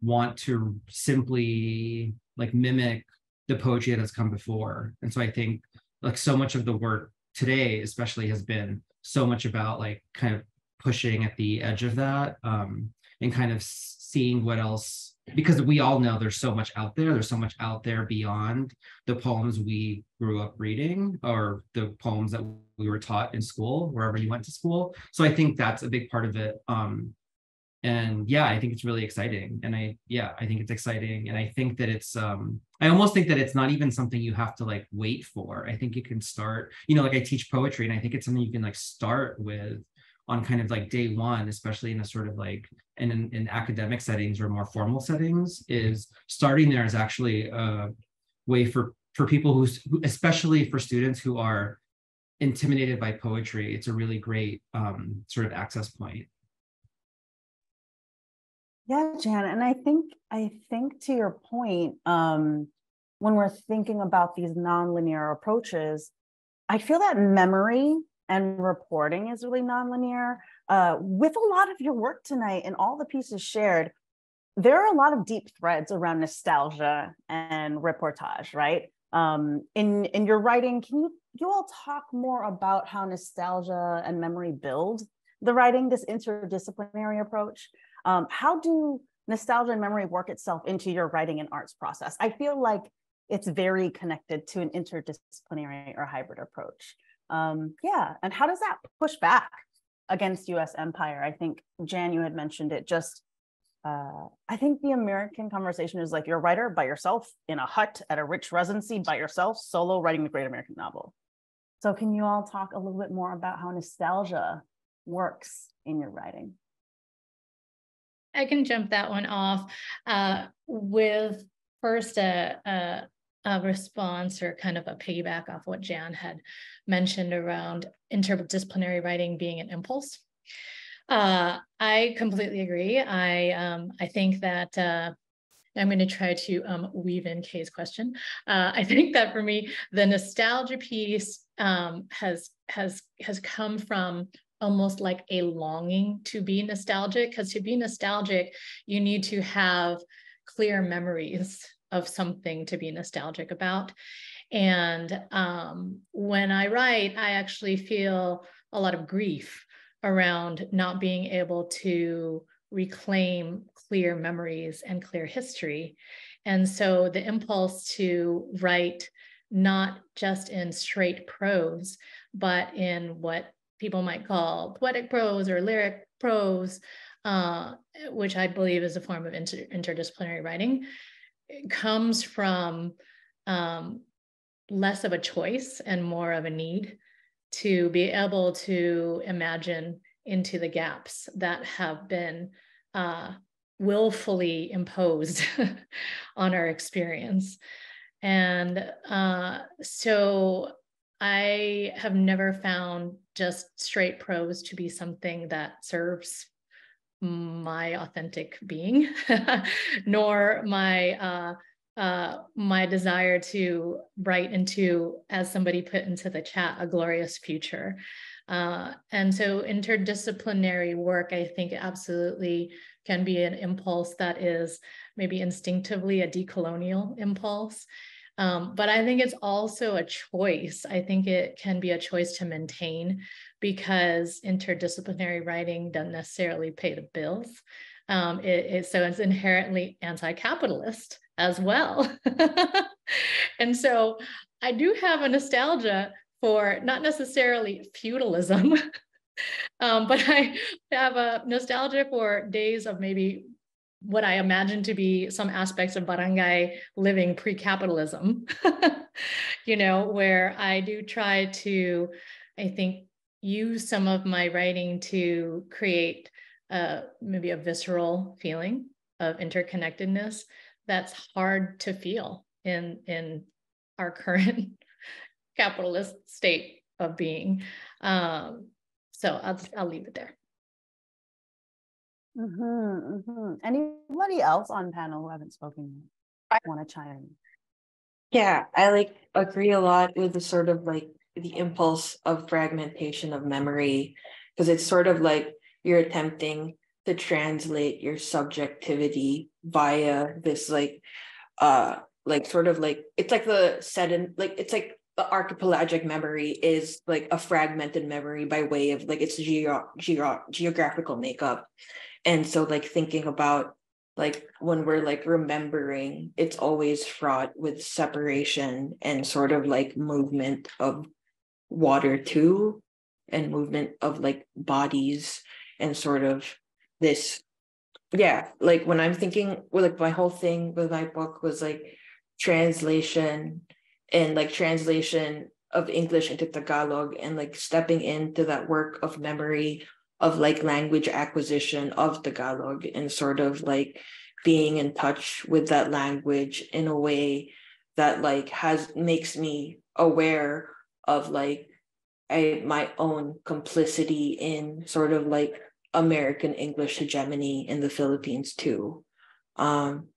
want to simply like mimic the poetry that has come before. And so I think like so much of the work today, especially, has been so much about like kind of pushing at the edge of that um, and kind of seeing what else because we all know there's so much out there there's so much out there beyond the poems we grew up reading or the poems that we were taught in school wherever you went to school. So i think that's a big part of it um, and yeah i think it's really exciting and i yeah i think it's exciting and i think that it's um i almost think that it's not even something you have to like wait for. I think you can start you know like i teach poetry and i think it's something you can like start with on kind of like day one, especially in a sort of like in, in, in academic settings or more formal settings, is starting there is actually a way for for people who, especially for students who are intimidated by poetry, it's a really great um, sort of access point. Yeah, Jan, and I think I think to your point, um, when we're thinking about these nonlinear approaches, I feel that memory and reporting is really nonlinear. Uh, with a lot of your work tonight and all the pieces shared, there are a lot of deep threads around nostalgia and reportage, right? Um, in in your writing, can you you all talk more about how nostalgia and memory build the writing, this interdisciplinary approach? Um, how do nostalgia and memory work itself into your writing and arts process? I feel like it's very connected to an interdisciplinary or hybrid approach. Um, yeah, and how does that push back against U.S. empire? I think Jan, you had mentioned it. Just, uh, I think the American conversation is like you're a writer by yourself in a hut at a rich residency by yourself, solo writing the great American novel. So, can you all talk a little bit more about how nostalgia works in your writing? I can jump that one off uh, with first a, a, a response or kind of a piggyback off what Jan had mentioned around interdisciplinary writing being an impulse. Uh, I completely agree. I um, I think that uh, I'm going to try to um, weave in Kay's question. Uh, I think that for me, the nostalgia piece um, has has has come from almost like a longing to be nostalgic. Because to be nostalgic, you need to have clear memories of something to be nostalgic about. And um, when I write, I actually feel a lot of grief around not being able to reclaim clear memories and clear history. And so the impulse to write not just in straight prose, but in what people might call poetic prose or lyric prose, uh, which I believe is a form of inter- interdisciplinary writing, comes from um, less of a choice and more of a need to be able to imagine into the gaps that have been uh, willfully imposed on our experience. And uh, so I have never found just straight prose to be something that serves my authentic being, nor my uh, uh, my desire to write into, as somebody put into the chat, a glorious future. Uh, and so interdisciplinary work, I think absolutely can be an impulse that is maybe instinctively a decolonial impulse. Um, but I think it's also a choice. I think it can be a choice to maintain because interdisciplinary writing doesn't necessarily pay the bills. Um, it, it, so it's inherently anti-capitalist as well. and so I do have a nostalgia for not necessarily feudalism, um, but I have a nostalgia for days of maybe what I imagine to be some aspects of barangay living pre-capitalism, you know, where I do try to, I think, use some of my writing to create uh, maybe a visceral feeling of interconnectedness that's hard to feel in in our current capitalist state of being. Um, so I'll I'll leave it there. Mm-hmm, mm-hmm. Anybody else on panel who haven't spoken I want to chime in? Yeah, I like agree a lot with the sort of like the impulse of fragmentation of memory because it's sort of like you're attempting to translate your subjectivity via this like uh like sort of like it's like the in like it's like the archipelagic memory is like a fragmented memory by way of like its geo- geo- geographical makeup. And so like thinking about like when we're like remembering it's always fraught with separation and sort of like movement of water too and movement of like bodies and sort of this yeah like when i'm thinking well, like my whole thing with my book was like translation and like translation of english into tagalog and like stepping into that work of memory of like language acquisition of tagalog and sort of like being in touch with that language in a way that like has makes me aware of like I my own complicity in sort of like American English hegemony in the Philippines too. Um,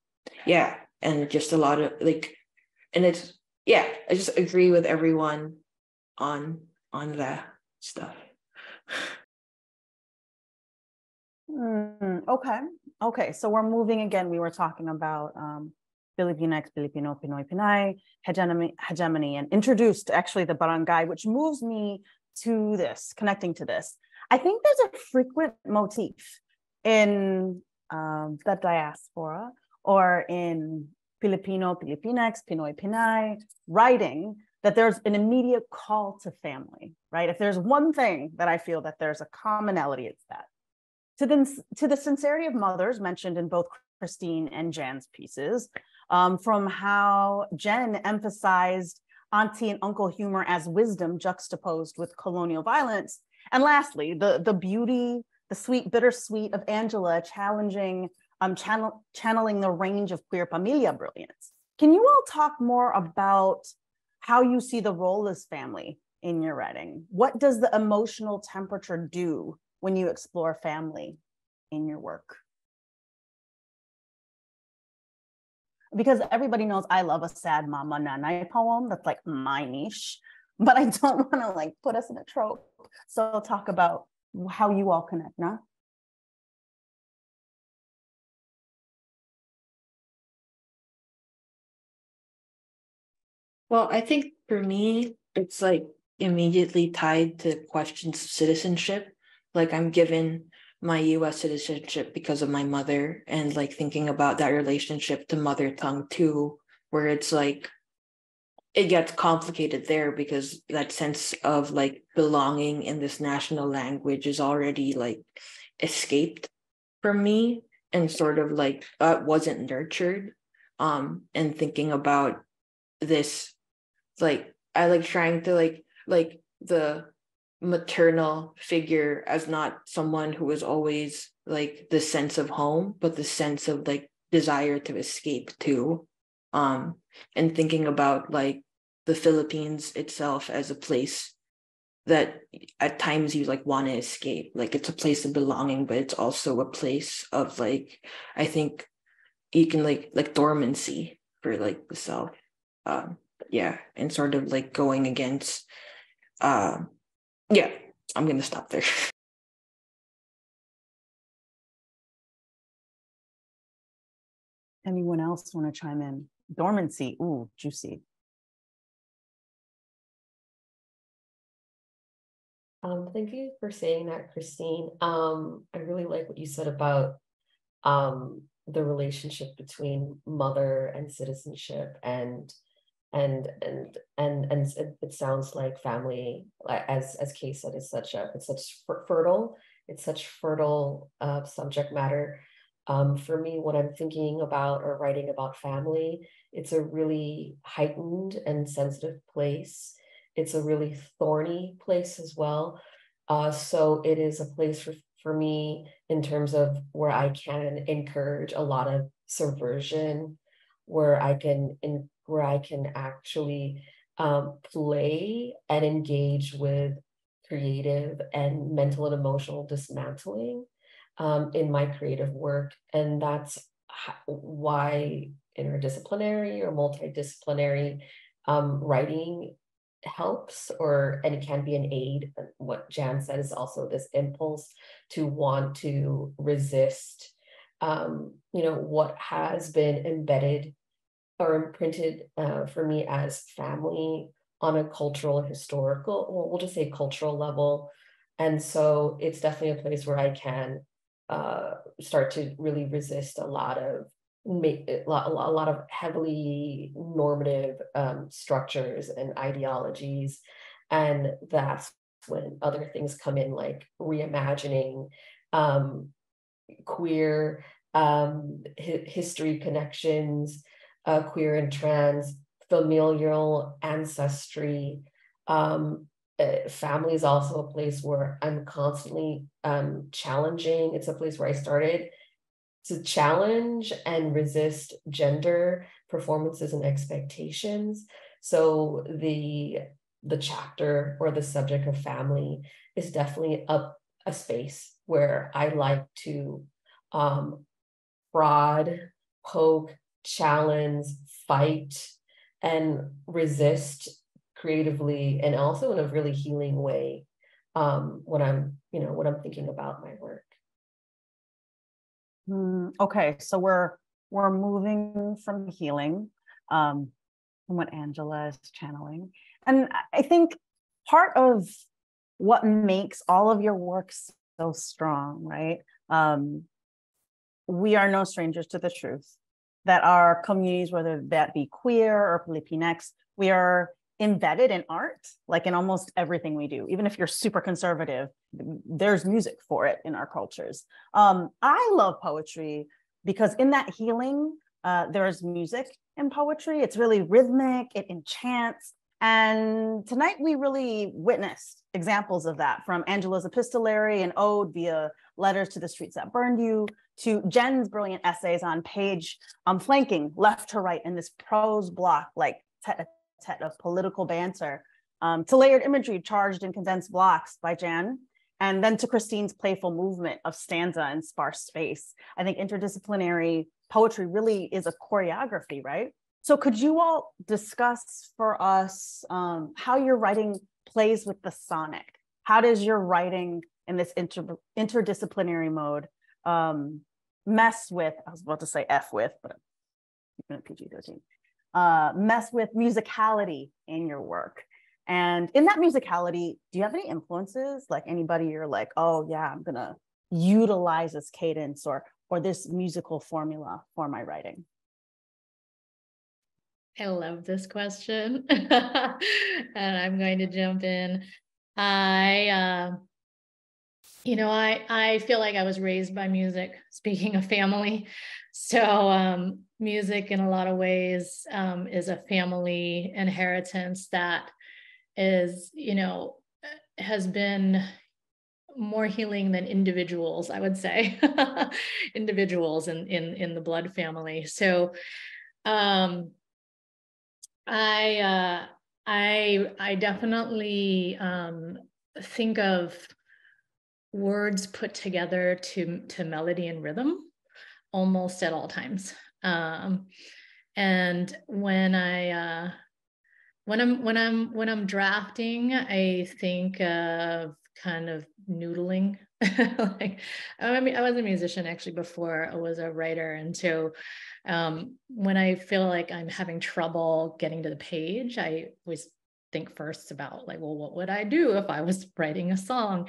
yeah, and just a lot of like, and it's yeah, I just agree with everyone on on that stuff. Mm, okay, okay. So we're moving again. We were talking about um, Filipinx, Filipino, Pinoy, Pinay, hegemony, hegemony, and introduced actually the barangay, which moves me to this, connecting to this. I think there's a frequent motif in um, the diaspora or in Filipino, Filipinx, Pinoy, Pinay writing that there's an immediate call to family, right? If there's one thing that I feel that there's a commonality, it's that. To the, to the sincerity of mothers mentioned in both Christine and Jan's pieces, um, from how Jen emphasized auntie and uncle humor as wisdom juxtaposed with colonial violence. And lastly, the, the beauty, the sweet, bittersweet of Angela challenging, um, channel, channeling the range of queer familia brilliance. Can you all talk more about how you see the role as family in your writing? What does the emotional temperature do when you explore family in your work? Because everybody knows I love a sad mama nanay poem. That's like my niche, but I don't want to like put us in a trope. So I'll talk about how you all connect, nah? Well, I think for me, it's like immediately tied to questions of citizenship. Like I'm given my US citizenship because of my mother and like thinking about that relationship to mother tongue too, where it's like it gets complicated there because that sense of like belonging in this national language is already like escaped from me and sort of like uh, wasn't nurtured um and thinking about this like i like trying to like like the maternal figure as not someone who was always like the sense of home but the sense of like desire to escape too. Um and thinking about like the philippines itself as a place that at times you like want to escape. Like it's a place of belonging but it's also a place of like i think you can like like dormancy for like the self um yeah and sort of like going against uh yeah, I'm going to stop there. Anyone else want to chime in? Dormancy, ooh, juicy. Um, thank you for saying that, Christine. Um, I really like what you said about um, the relationship between mother and citizenship and and and and and it, sounds like family as as Kay said is such a it's such fertile it's such fertile uh, subject matter. Um, for me when i'm thinking about or writing about family it's a really heightened and sensitive place. It's a really thorny place as well. Uh, so it is a place for, for me in terms of where i can encourage a lot of subversion where i can in, where I can actually um, play and engage with creative and mental and emotional dismantling um, in my creative work. And that's why interdisciplinary or multidisciplinary um, writing helps or and it can be an aid what jan said is also this impulse to want to resist um, you know what has been embedded or imprinted uh, for me as family on a cultural historical well we'll just say cultural level. And so it's definitely a place where i can uh, start to really resist a lot of make a lot, a lot of heavily normative um, structures and ideologies. And that's when other things come in like reimagining um, queer um, hi- history connections uh, queer and trans familial ancestry um, uh, family is also a place where i'm constantly um, challenging it's a place where i started to challenge and resist gender performances and expectations. So the the chapter or the subject of family is definitely a, a space where I like to um, prod, poke, challenge, fight, and resist creatively and also in a really healing way um, when I'm, you know, when I'm thinking about my work. Mm, okay, so we're we're moving from healing, um, from what Angela is channeling, and I think part of what makes all of your work so strong, right? Um, we are no strangers to the truth that our communities, whether that be queer or Filipinx, we are embedded in art, like in almost everything we do. Even if you're super conservative, there's music for it in our cultures. Um, I love poetry because in that healing, uh, there's music in poetry. It's really rhythmic, it enchants. And tonight we really witnessed examples of that from Angela's epistolary and ode via letters to the streets that burned you to Jen's brilliant essays on page um, flanking left to right in this prose block like tete tete of political banter, um, to layered imagery charged in condensed blocks by Jan, and then to Christine's playful movement of stanza and sparse space. I think interdisciplinary poetry really is a choreography, right? So could you all discuss for us um, how your writing plays with the sonic? How does your writing in this inter interdisciplinary mode um, mess with, I was about to say F with, but I'm PG-13, uh, mess with musicality in your work. And in that musicality, do you have any influences? Like anybody you're like, oh yeah, I'm gonna utilize this cadence or or this musical formula for my writing? I love this question. and I'm going to jump in. I uh, you know, I I feel like I was raised by music, speaking of family. So um, music in a lot of ways um, is a family inheritance that is, you know, has been more healing than individuals, I would say, individuals in, in, in the blood family. So um, I, uh, I, I definitely um, think of words put together to, to melody and rhythm almost at all times. Um, and when I uh, when I'm when I'm when I'm drafting, I think of kind of noodling. like I mean, I was a musician actually before I was a writer, and so um, when I feel like I'm having trouble getting to the page, I was think first about like, well, what would I do if I was writing a song?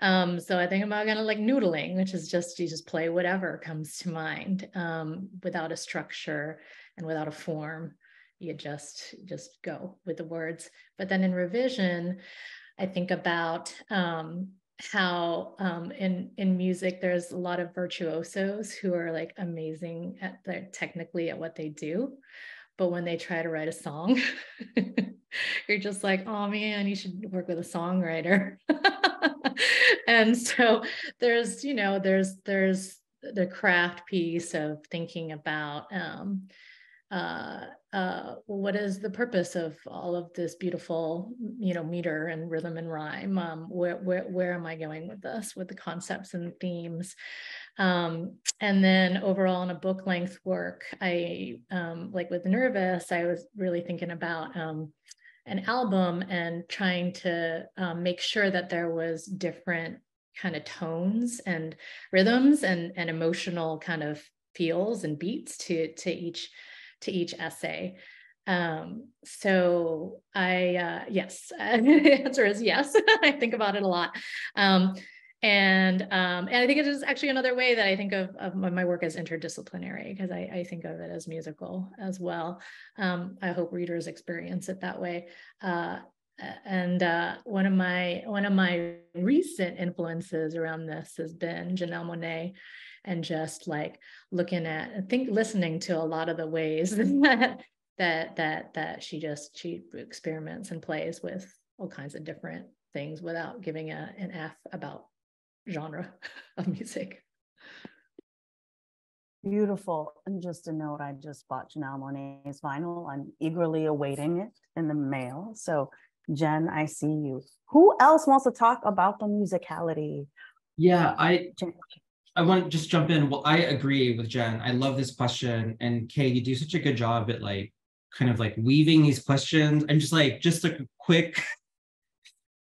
Um, so I think about kind of like noodling, which is just you just play whatever comes to mind um, without a structure and without a form. You just just go with the words. But then in revision, I think about um, how um, in in music there's a lot of virtuosos who are like amazing at their technically at what they do but when they try to write a song you're just like, oh man, you should work with a songwriter. and so there's, you know, there's there's the craft piece of thinking about um, uh, uh, what is the purpose of all of this beautiful, you know, meter and rhythm and rhyme? Um, where, where, where am I going with this, with the concepts and themes? Um, and then overall in a book length work, I, um, like with Nervous, I was really thinking about um, an album and trying to um, make sure that there was different kind of tones and rhythms and, and emotional kind of feels and beats to to each to each essay. Um, so i uh, yes the answer is yes. I think about it a lot. Um, and um, and I think it is actually another way that I think of, of my work as interdisciplinary because I, I, think of it as musical as well. Um, I hope readers experience it that way. Uh, and uh, one of my one of my recent influences around this has been Janelle Monáe, and just like looking at I think listening to a lot of the ways that that that that she just she experiments and plays with all kinds of different things without giving a, an F about genre of music. Beautiful. And just a note, I just bought Janelle Monáe's vinyl. I'm eagerly awaiting it in the mail. So, Jen, I see you. Who else wants to talk about the musicality? Yeah, I Jen. I want to just jump in. Well, I agree with Jen. I love this question. And Kay, you do such a good job at like kind of like weaving these questions. I'm just like, just a quick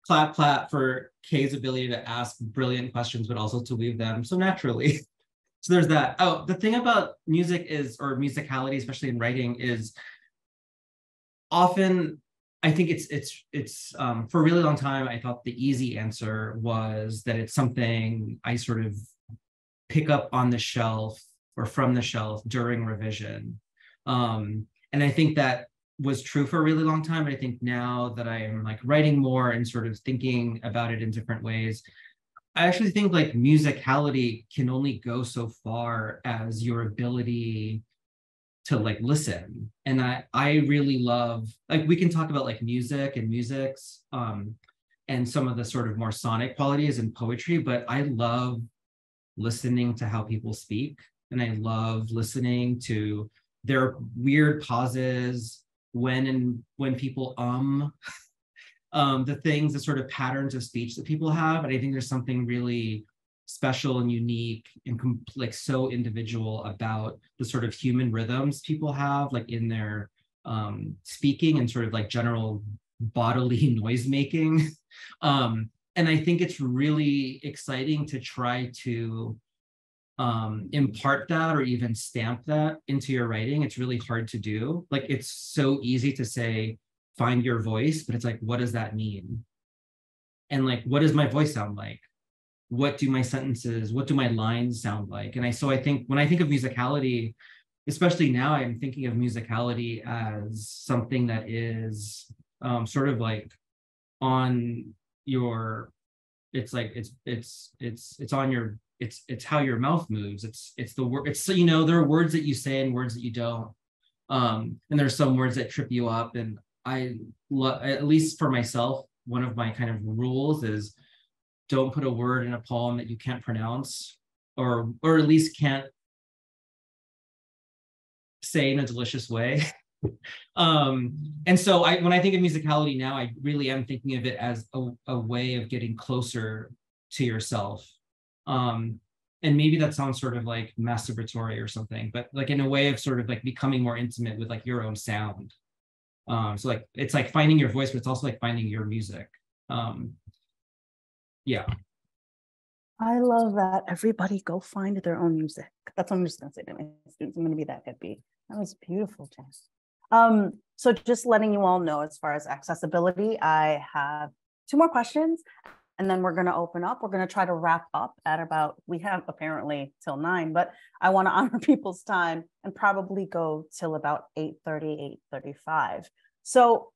clap clap for Kay's ability to ask brilliant questions, but also to weave them so naturally. so there's that. Oh, the thing about music is, or musicality, especially in writing, is often I think it's it's it's um, for a really long time. I thought the easy answer was that it's something I sort of pick up on the shelf or from the shelf during revision, um, and I think that was true for a really long time. I think now that I am like writing more and sort of thinking about it in different ways, I actually think like musicality can only go so far as your ability to like listen. And I I really love like we can talk about like music and musics um and some of the sort of more sonic qualities in poetry, but I love listening to how people speak and I love listening to their weird pauses when and when people um um the things the sort of patterns of speech that people have and i think there's something really special and unique and com- like so individual about the sort of human rhythms people have like in their um speaking and sort of like general bodily noise making. Um and i think it's really exciting to try to um, impart that or even stamp that into your writing, it's really hard to do. Like it's so easy to say, find your voice, but it's like, what does that mean? And like, what does my voice sound like? What do my sentences, what do my lines sound like? And I, so I think when I think of musicality, especially now, I'm thinking of musicality as something that is um, sort of like on your, it's like, it's, it's, it's, it's on your it's it's how your mouth moves. It's it's the word it's you know there are words that you say and words that you don't. Um and there's some words that trip you up. And i love at least for myself one of my kind of rules is don't put a word in a poem that you can't pronounce or or at least can't say in a delicious way. Um and so i when i think of musicality now i really am thinking of it as a, a way of getting closer to yourself um and maybe that sounds sort of like masturbatory or something but like in a way of sort of like becoming more intimate with like your own sound um so like it's like finding your voice but it's also like finding your music um yeah I love that. Everybody go find their own music. That's what I'm just gonna say to my students. I'm gonna be that hippie. That was beautiful, Jess. Um, so just letting you all know as far as accessibility, I have two more questions and then we're going to open up. We're going to try to wrap up at about, we have apparently till nine, but I want to honor people's time and probably go till about 8.30, 8.35. So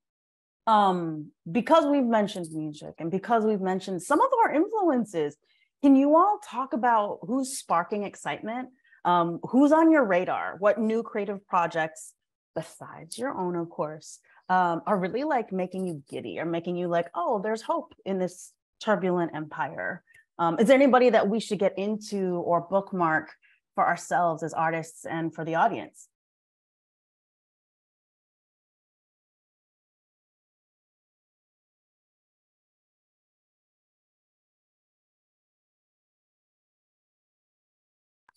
um, because we've mentioned music and because we've mentioned some of our influences, can you all talk about who's sparking excitement? Um, who's on your radar? What new creative projects, besides your own, of course, um, are really like making you giddy or making you like, oh, there's hope in this turbulent empire. Um, is there anybody that we should get into or bookmark for ourselves as artists and for the audience?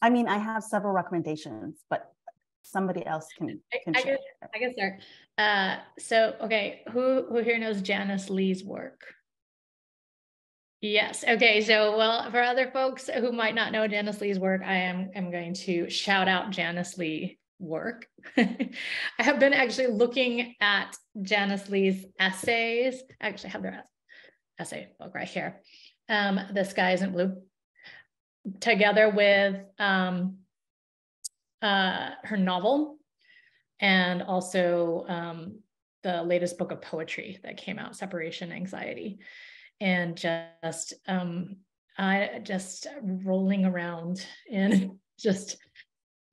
I mean, I have several recommendations, but somebody else can, can I, I, guess, I guess start. Uh, so, okay, who, who here knows Janice Lee's work? Yes. Okay. So, well, for other folks who might not know Janice Lee's work, I am am going to shout out Janice Lee work. I have been actually looking at Janice Lee's essays. I actually have their essay book right here. Um, the Sky Isn't Blue, together with um, uh, her novel and also um, the latest book of poetry that came out, Separation Anxiety and just um I just rolling around and just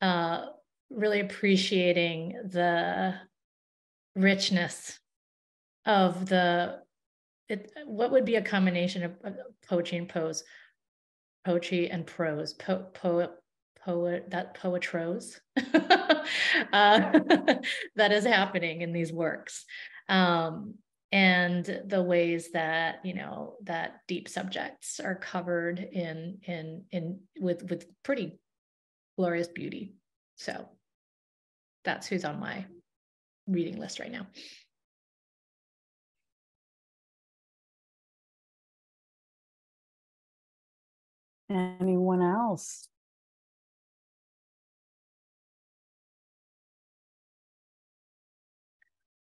uh really appreciating the richness of the it, what would be a combination of poetry and prose poetry and prose po, poet poet that poetrose uh, that is happening in these works. Um, and the ways that you know that deep subjects are covered in in in with with pretty glorious beauty. So that's who's on my reading list right now. Anyone else?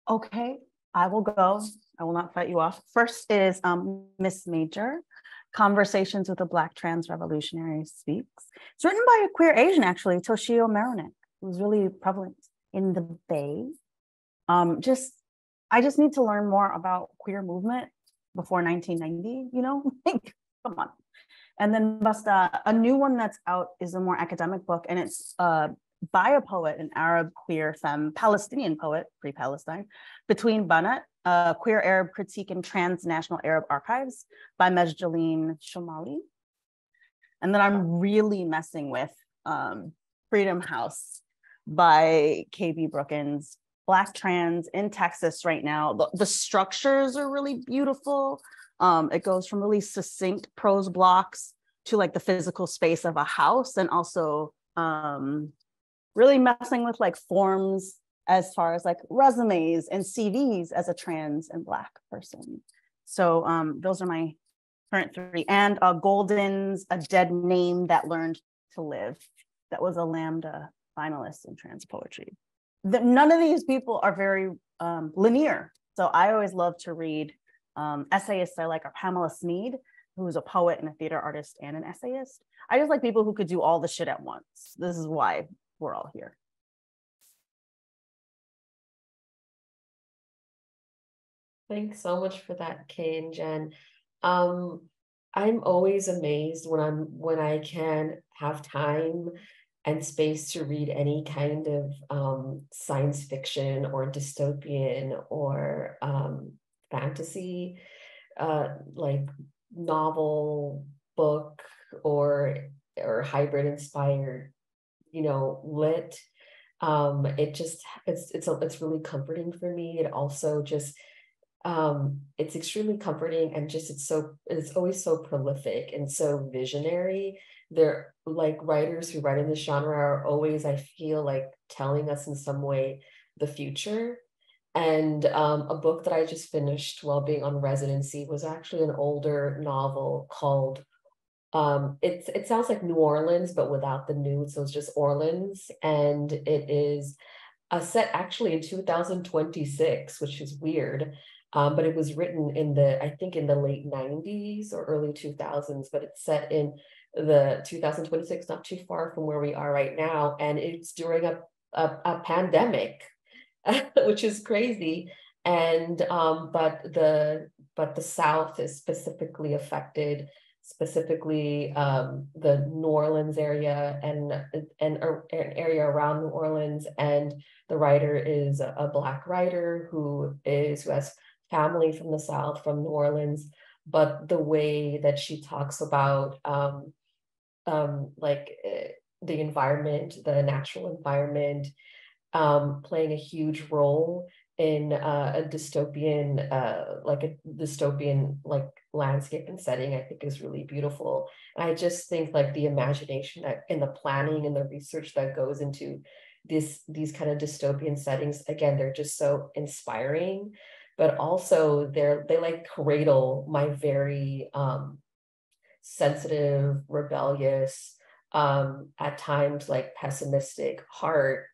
Okay I will go. I will not fight you off. First is um, Miss Major, Conversations with a Black Trans Revolutionary Speaks. It's written by a queer Asian, actually, Toshio Meronek, who's really prevalent in the Bay. Um, just, I just need to learn more about queer movement before 1990, you know? like, come on. And then Basta, a new one that's out is a more academic book, and it's uh, by a poet, an Arab queer femme Palestinian poet, pre Palestine, Between Banat, a queer Arab critique in transnational Arab archives by Mejdulene Shomali. And then I'm really messing with um, Freedom House by KB Brookins, Black trans in Texas right now. The, the structures are really beautiful. Um, it goes from really succinct prose blocks to like the physical space of a house and also um, really messing with like forms as far as like resumes and CVs as a trans and Black person. So um, those are my current three. And uh, Golden's A Dead Name That Learned to Live. That was a Lambda finalist in trans poetry. The, none of these people are very um, linear. So I always love to read um, essayists I like are Pamela Sneed, who's a poet and a theater artist and an essayist. I just like people who could do all the shit at once. This is why we're all here. Thanks so much for that, Kay and Jen. Um, I'm always amazed when I'm when I can have time and space to read any kind of um, science fiction or dystopian or um, fantasy, uh, like novel, book, or or hybrid inspired you know lit um it just it's it's a, it's really comforting for me. It also just um it's extremely comforting and just it's so it's always so prolific and so visionary. They're like writers who write in this genre are always i feel like telling us in some way the future. And um, a book that i just finished while being on residency was actually an older novel called um, it's it sounds like New Orleans, but without the new, so it's just Orleans, and it is a set actually in 2026, which is weird. Um, but it was written in the I think in the late 90s or early 2000s, but it's set in the 2026, not too far from where we are right now, and it's during a a, a pandemic, which is crazy. And um, but the but the South is specifically affected specifically um, the New Orleans area and, and an area around New Orleans. And the writer is a, Black writer who is who has family from the South, from New Orleans. But the way that she talks about um, um, like uh, the environment, the natural environment, um, playing a huge role in uh, a dystopian, uh, like a dystopian like landscape and setting, I think is really beautiful. And I just think like the imagination that in the planning and the research that goes into this these kind of dystopian settings again they're just so inspiring but also they're they like cradle my very um sensitive rebellious um at times like pessimistic heart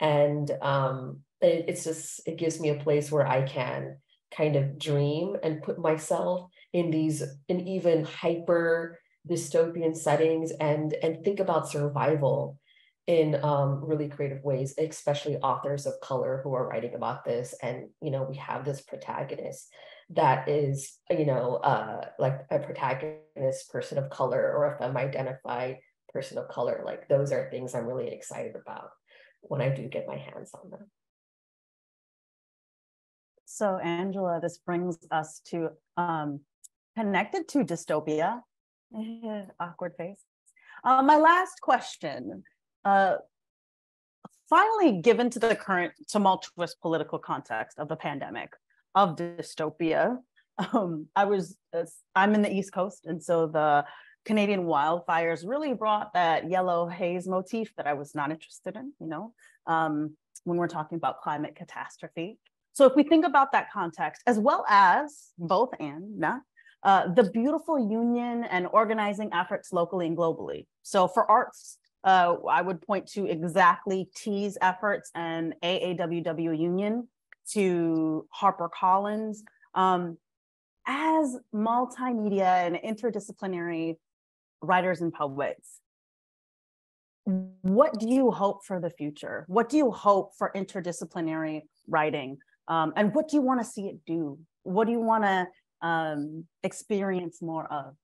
and um it, it's just it gives me a place where i can kind of dream and put myself in these in even hyper dystopian settings and and think about survival in um, really creative ways, especially authors of color who are writing about this. And, you know, we have this protagonist that is, you know, uh, like a protagonist person of color or a femme identified person of color. Like those are things I'm really excited about when I do get my hands on them. So, Angela, this brings us to um, connected to dystopia. Awkward face. Uh, my last question uh, finally, given to the current tumultuous political context of the pandemic, of dystopia, um, I was, uh, I'm in the East Coast, and so the Canadian wildfires really brought that yellow haze motif that I was not interested in, you know, um, when we're talking about climate catastrophe. So if we think about that context, as well as both and nah, uh, the beautiful union and organizing efforts locally and globally. So for arts uh, I would point to exactly T's efforts and AAWW Union to HarperCollins um, as multimedia and interdisciplinary writers and poets. What do you hope for the future? What do you hope for interdisciplinary writing? Um, and what do you want to see it do? What do you want to um, experience more of?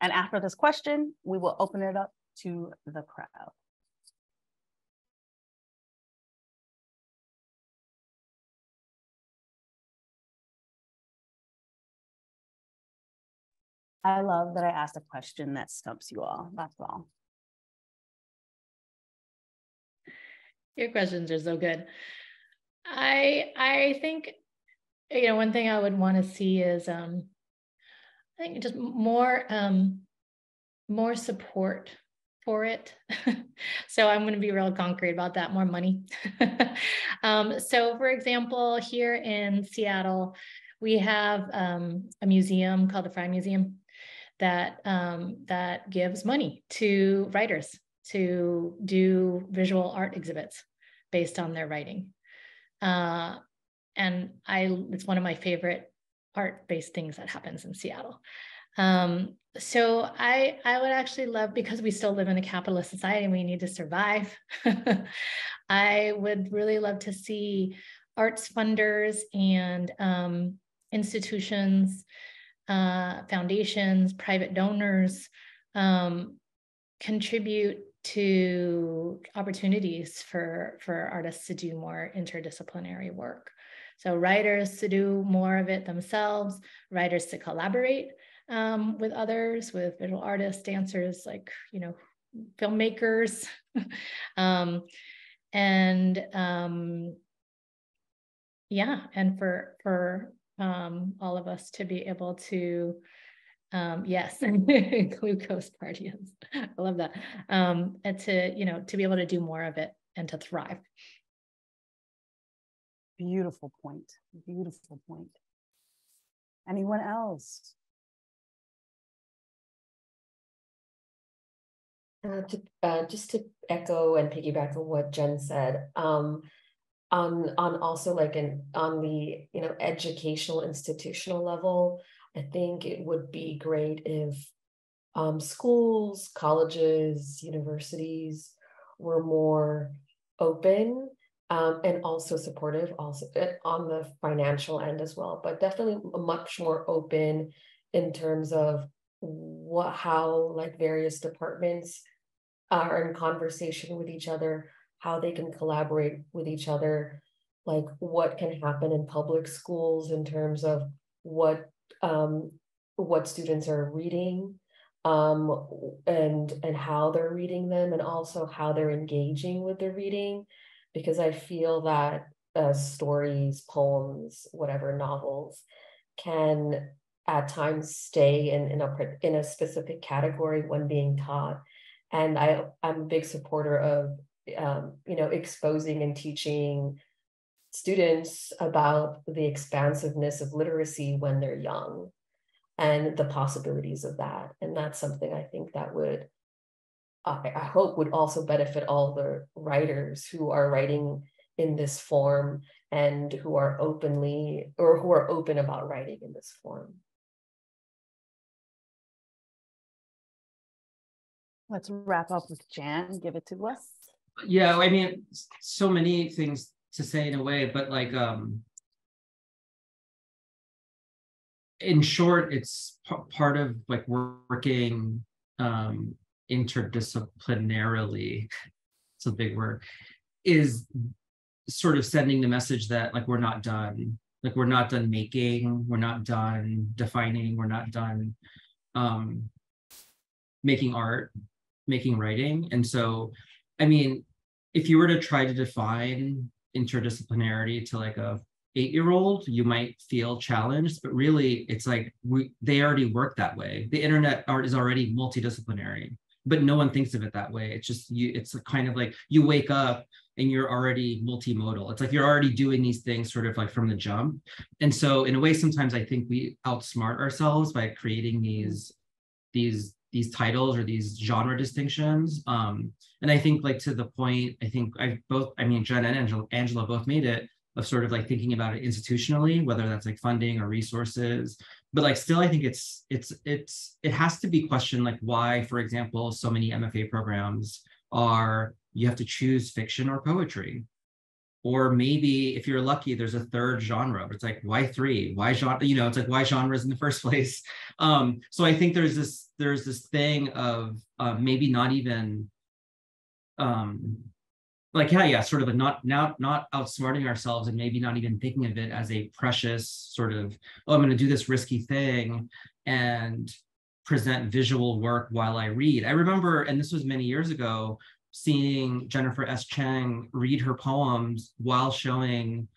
And after this question, we will open it up to the crowd. I love that I asked a question that stumps you all. That's all. Your questions are so good. I I think you know one thing I would want to see is um I think just more um more support for it. so I'm going to be real concrete about that, more money. um, so for example, here in Seattle, we have um, a museum called the Frye Museum that um, that gives money to writers to do visual art exhibits based on their writing. Uh, and I, it's one of my favorite art-based things that happens in Seattle. Um, so I I would actually love because we still live in a capitalist society and we need to survive. I would really love to see arts funders and um, institutions, uh, foundations, private donors um, contribute to opportunities for for artists to do more interdisciplinary work. So writers to do more of it themselves, writers to collaborate um, with others, with visual artists, dancers, like, you know, filmmakers. um, and um, yeah, and for, for um, all of us to be able to, um, yes, glucose parties. I love that. Um, and to, you know, to be able to do more of it and to thrive. Beautiful point. Beautiful point. Anyone else? Uh, to, uh, just to echo and piggyback on what Jen said, um, on on also like an on the you know educational institutional level, I think it would be great if um, schools, colleges, universities were more open um, and also supportive, also eh, on the financial end as well, but definitely much more open in terms of what how like various departments are in conversation with each other, how they can collaborate with each other, like what can happen in public schools in terms of what um, what students are reading um, and and how they're reading them, and also how they're engaging with the reading, because I feel that uh, stories, poems, whatever novels can at times stay in in a in a specific category when being taught. And I, I'm a big supporter of um, you know, exposing and teaching students about the expansiveness of literacy when they're young and the possibilities of that. And that's something I think that would, I, I hope would also benefit all the writers who are writing in this form and who are openly or who are open about writing in this form. Let's wrap up with Jan. Give it to us. Yeah, I mean, so many things to say in a way, but like um in short, it's p- part of like working um interdisciplinarily. It's a big word. Is sort of sending the message that like we're not done like we're not done making we're not done defining we're not done um making art making writing and so i mean if you were to try to define interdisciplinarity to like a eight year old you might feel challenged but really it's like we they already work that way the internet art is already multidisciplinary but no one thinks of it that way it's just you it's kind of like you wake up and you're already multimodal. It's like you're already doing these things sort of like from the jump. And so in a way, sometimes I think we outsmart ourselves by creating these, these, these titles or these genre distinctions. Um, and I think like to the point, I think I both, I mean, Jen and Angela, Angela both made it of sort of like thinking about it institutionally, whether that's like funding or resources. But like still, I think it's it's it's it has to be questioned like why, for example, so many MFA programs are you have to choose fiction or poetry. Or maybe if you're lucky, there's a third genre, but it's like, why three? Why genre? You know, it's like why genres in the first place. Um, so I think there's this, there's this thing of uh, maybe not even um like yeah yeah sort of a not now not outsmarting ourselves and maybe not even thinking of it as a precious sort of oh i'm going to do this risky thing and present visual work while i read i remember and this was many years ago seeing Jennifer S. Cheng read her poems while showing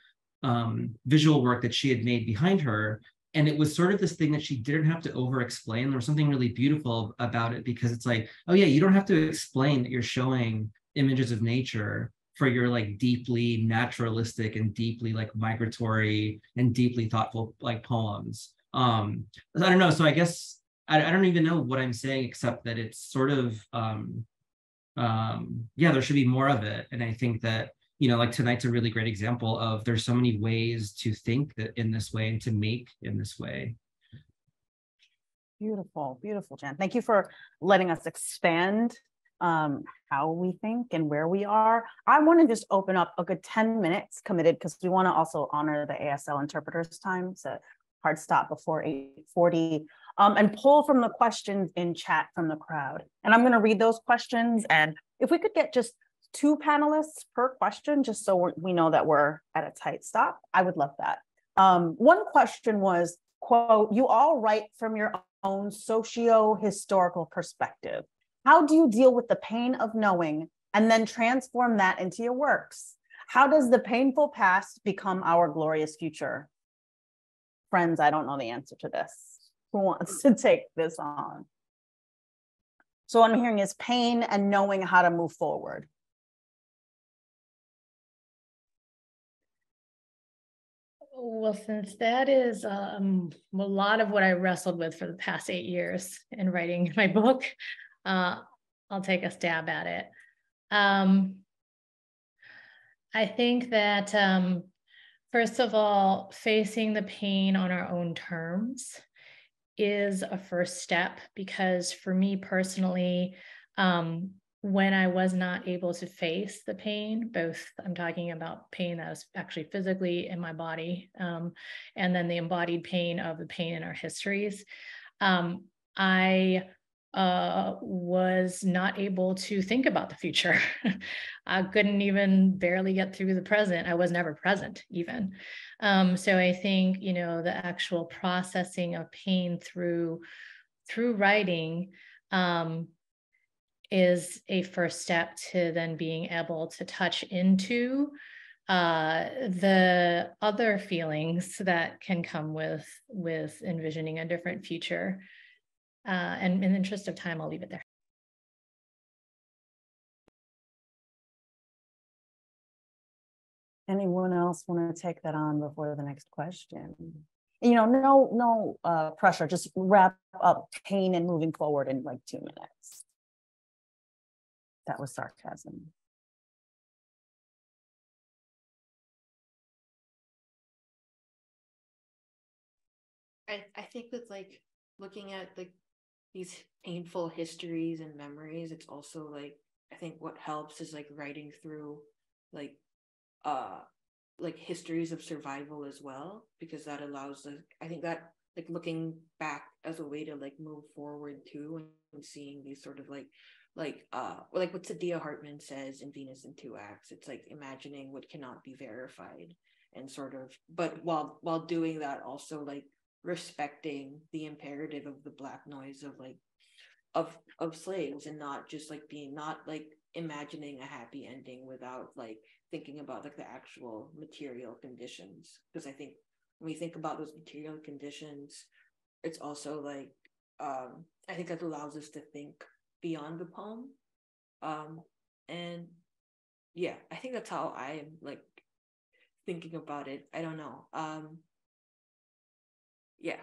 um, visual work that she had made behind her. And it was sort of this thing that she didn't have to over explain. There was something really beautiful about it because it's like, oh, yeah, you don't have to explain that you're showing images of nature for your like deeply naturalistic and deeply like migratory and deeply thoughtful like poems. Um, I don't know. So I guess I, I don't even know what I'm saying except that it's sort of um, um, yeah, there should be more of it. And I think that, you know, like tonight's a really great example of there's so many ways to think that in this way and to make in this way. Beautiful, beautiful, Jen. Thank you for letting us expand um, how we think and where we are. I want to just open up a good 10 minutes committed because we want to also honor the ASL interpreters time. It's a hard stop before 840 um, and pull from the questions in chat from the crowd. And I'm going to read those questions. And if we could get just two panelists per question, just so we know that we're at a tight stop, I would love that. Um, one question was, quote, you all write from your own socio-historical perspective. How do you deal with the pain of knowing and then transform that into your works? How does the painful past become our glorious future? Friends, I don't know the answer to this who wants to take this on? So what I'm hearing is pain and knowing how to move forward. Well, since that is um, a lot of what I wrestled with for the past eight years in writing my book, uh, I'll take a stab at it. Um, I think that, um, first of all, facing the pain on our own terms is a first step because for me personally, um, when I was not able to face the pain, both I'm talking about pain that was actually physically in my body, um, and then the embodied pain of the pain in our histories, um, I uh, was not able to think about the future. I couldn't even barely get through the present. I was never present, even. Um, so I think you know the actual processing of pain through through writing um, is a first step to then being able to touch into uh, the other feelings that can come with with envisioning a different future. Uh, and in the interest of time, I'll leave it there. anyone else want to take that on before the next question? You know, no, no uh, pressure. Just wrap up pain and moving forward in like two minutes. That was sarcasm. I, I think with like looking at like these painful histories and memories, it's also like I think what helps is like writing through like uh like histories of survival as well because that allows the I think that like looking back as a way to like move forward too and, seeing these sort of like like uh like what Saidiya Hartman says in Venus in Two Acts it's like imagining what cannot be verified and sort of but while while doing that also like respecting the imperative of the black noise of like of of slaves and not just like being not like imagining a happy ending without like thinking about like the actual material conditions. Because i think when we think about those material conditions it's also like um i think that allows us to think beyond the poem um and yeah i think that's how i'm like thinking about it. I don't know. Um yeah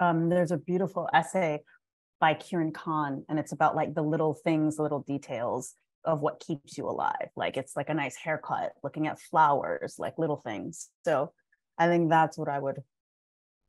um, there's a beautiful essay by Kieran Khan, and it's about like the little things, little details of what keeps you alive. Like it's like a nice haircut, looking at flowers, like little things. So I think that's what I would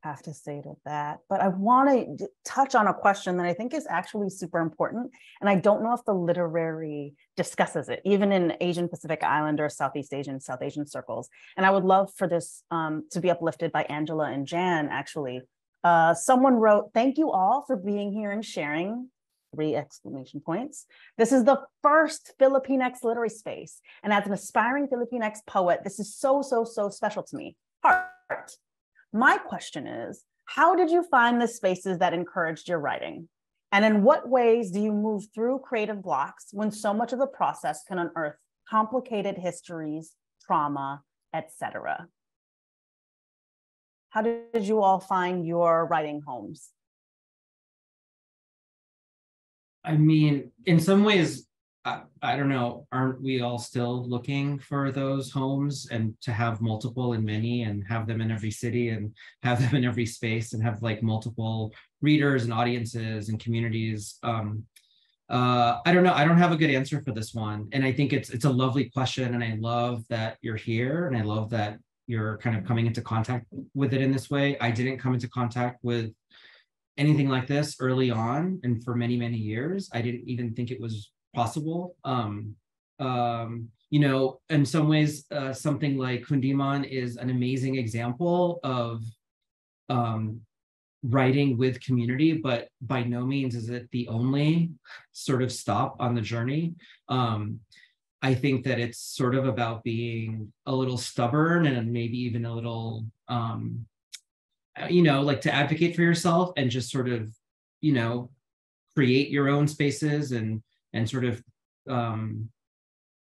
have to say to that. But I want to touch on a question that I think is actually super important. And I don't know if the literary discusses it, even in Asian Pacific Islander, Southeast Asian, South Asian circles. And I would love for this um, to be uplifted by Angela and Jan, actually, uh, someone wrote, thank you all for being here and sharing, three exclamation points. This is the first Filipinx literary space. And as an aspiring Filipinx poet, this is so, so, so special to me. Heart. My question is, how did you find the spaces that encouraged your writing? And in what ways do you move through creative blocks when so much of the process can unearth complicated histories, trauma, etc.? How did you all find your writing homes? I mean, in some ways, I, I, don't know, aren't we all still looking for those homes and to have multiple and many and have them in every city and have them in every space and have like multiple readers and audiences and communities? Um, uh, I don't know. I don't have a good answer for this one. And I think it's it's a lovely question. And I love that you're here. And I love that you're kind of coming into contact with it in this way. I didn't come into contact with anything like this early on and for many, many years. I didn't even think it was possible. Um, um, you know, in some ways, uh, something like Kundiman is an amazing example of um, writing with community, but by no means is it the only sort of stop on the journey. Um, I think that it's sort of about being a little stubborn and maybe even a little, um, you know, like to advocate for yourself and just sort of, you know, create your own spaces and and sort of um,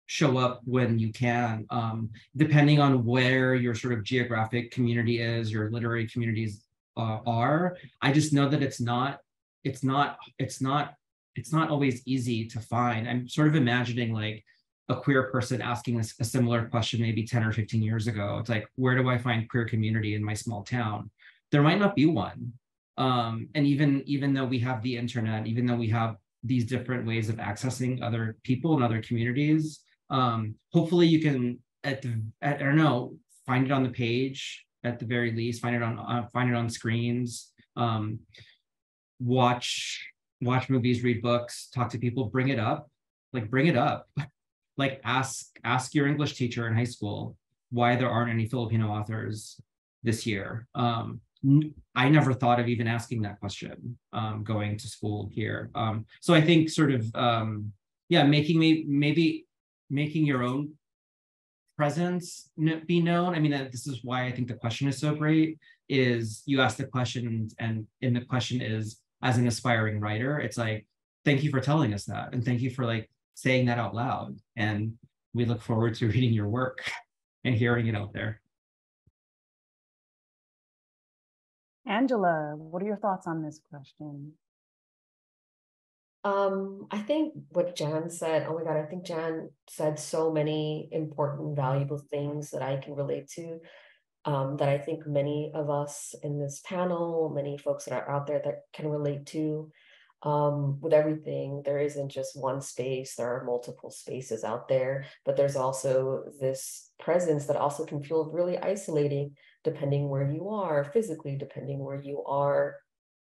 show up when you can, um, depending on where your sort of geographic community is, your literary communities uh, are. I just know that it's not, it's not, it's not, it's not always easy to find. I'm sort of imagining like a queer person asking a, a similar question maybe 10 or 15 years ago. It's like, where do I find queer community in my small town? There might not be one. Um, and even even though we have the internet, even though we have these different ways of accessing other people and other communities, um, hopefully you can at the at, I don't know find it on the page at the very least, find it on uh, find it on screens, um, watch watch movies, read books, talk to people, bring it up, like bring it up. like ask ask your English teacher in high school why there aren't any Filipino authors this year. Um, I never thought of even asking that question um, going to school here. Um, so I think sort of um, yeah, making me maybe making your own presence be known. I mean, this is why I think the question is so great. Is you ask the question and and, the question is as an aspiring writer, it's like thank you for telling us that and thank you for like saying that out loud. And we look forward to reading your work and hearing it out there. Angela, what are your thoughts on this question? Um, I think what Jan said, oh my God, I think Jan said so many important, valuable things that I can relate to. Um, that I think many of us in this panel, many folks that are out there that can relate to um, with everything. There isn't just one space, there are multiple spaces out there, but there's also this presence that also can feel really isolating depending where you are physically, depending where you are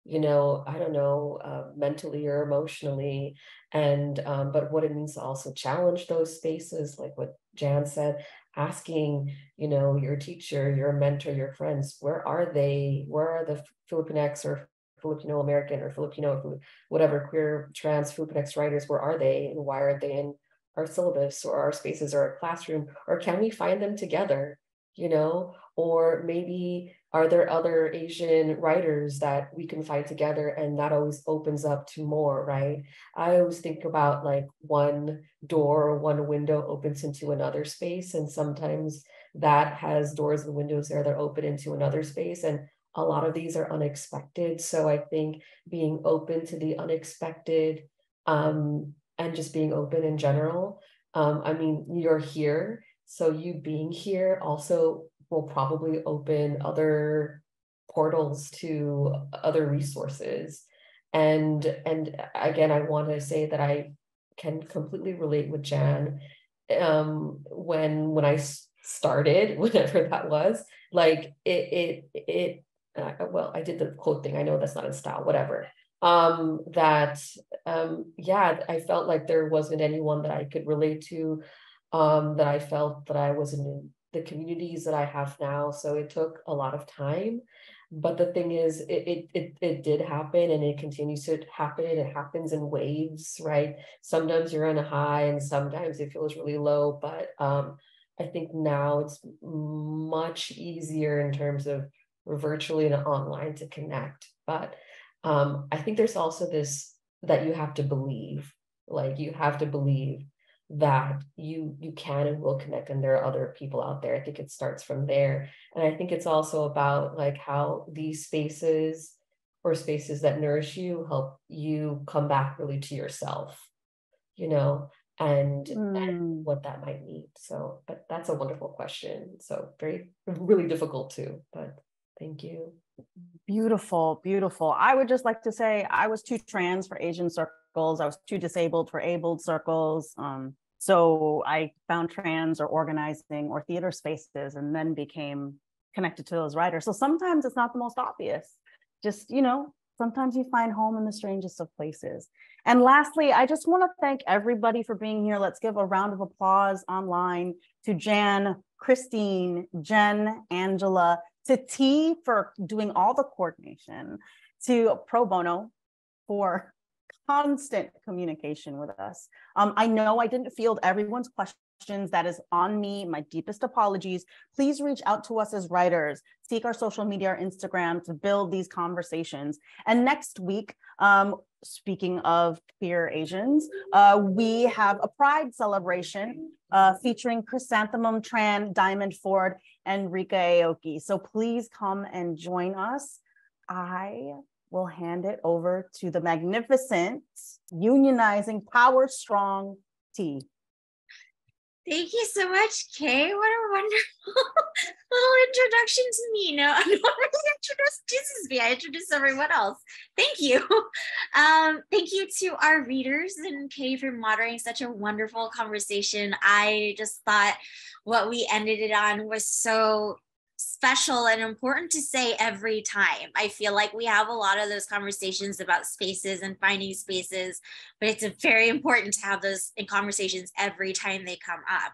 you know i don't know uh, mentally or emotionally. And um, but what it means to also challenge those spaces like what jan said asking you know your teacher your mentor your friends where are they? Where are the filipinx or filipino american or filipino whatever queer trans filipinx writers where are they and why are they in our syllabus or our spaces or our classroom? Or can we find them together? You know or maybe are there other asian writers that we can find together and that always opens up to more right? I always think about like one door or one window opens into another space and sometimes that has doors and windows there that open into another space and a lot of these are unexpected. So i think being open to the unexpected um, and just being open in general um, i mean you're here so you being here also will probably open other portals to other resources. And and again, I want to say that I can completely relate with Jan. Um, when when I started, whatever that was, like it it it. Uh, well, I did the quote thing. I know that's not in style. Whatever. Um, that um, yeah, I felt like there wasn't anyone that I could relate to. Um, that I felt that I was in the communities that I have now. So it took a lot of time. But the thing is, it, it, it, it did happen and it continues to happen. It happens in waves, right? Sometimes you're on a high and sometimes it feels really low. But um, I think now it's much easier in terms of virtually and online to connect. But um, I think there's also this that you have to believe, like you have to believe that you you can and will connect and there are other people out there. I think it starts from there. And i think it's also about like how these spaces or spaces that nourish you help you come back really to yourself you know and, mm. and what that might mean. So but that's a wonderful question. So very really difficult too but thank you. Beautiful beautiful. I would just like to say i was too trans for asian circles circles. I was too disabled for abled circles. Um, so I found trans or organizing or theater spaces and then became connected to those writers. So sometimes it's not the most obvious. Just, you know, sometimes you find home in the strangest of places. And lastly, I just want to thank everybody for being here. Let's give a round of applause online to Jan, Christine, Jen, Angela, to T for doing all the coordination, to Pro Bono for constant communication with us. Um, I know I didn't field everyone's questions. That is on me. My deepest apologies. Please reach out to us as writers. Seek our social media or Instagram to build these conversations. And next week, um, speaking of queer Asians, uh, we have a pride celebration uh, featuring Chrysanthemum Tran, Diamond Forde, and Ryka Aoki. So please come and join us. I will hand it over to the magnificent, unionizing, power strong T. Thank you so much, Kay. What a wonderful little introduction to me. No, I don't really introduce me. I introduce everyone else. Thank you. Um, thank you to our readers and Kay for moderating such a wonderful conversation. I just thought what we ended it on was so special and important to say every time. I feel like we have a lot of those conversations about spaces and finding spaces, but it's very important to have those conversations every time they come up.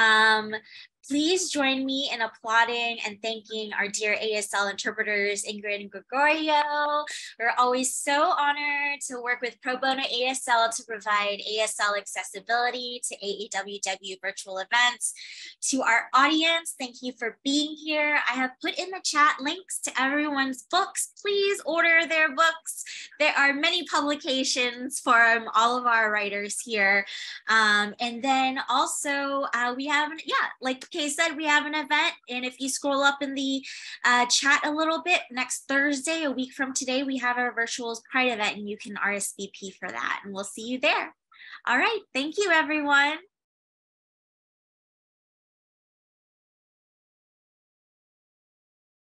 Um, Please join me in applauding and thanking our dear ASL interpreters, Ingrid and Gregorio. We're always so honored to work with Pro Bono ASL to provide ASL accessibility to AAWW virtual events. To our audience, thank you for being here. I have put in the chat links to everyone's books. Please order their books. There are many publications from all of our writers here. Um, and then also uh, we have, yeah, like Kay said, we have an event. And if you scroll up in the uh, chat a little bit, next Thursday, a week from today, we have our virtual Pride event and you can RSVP for that. And we'll see you there. All right. Thank you, everyone.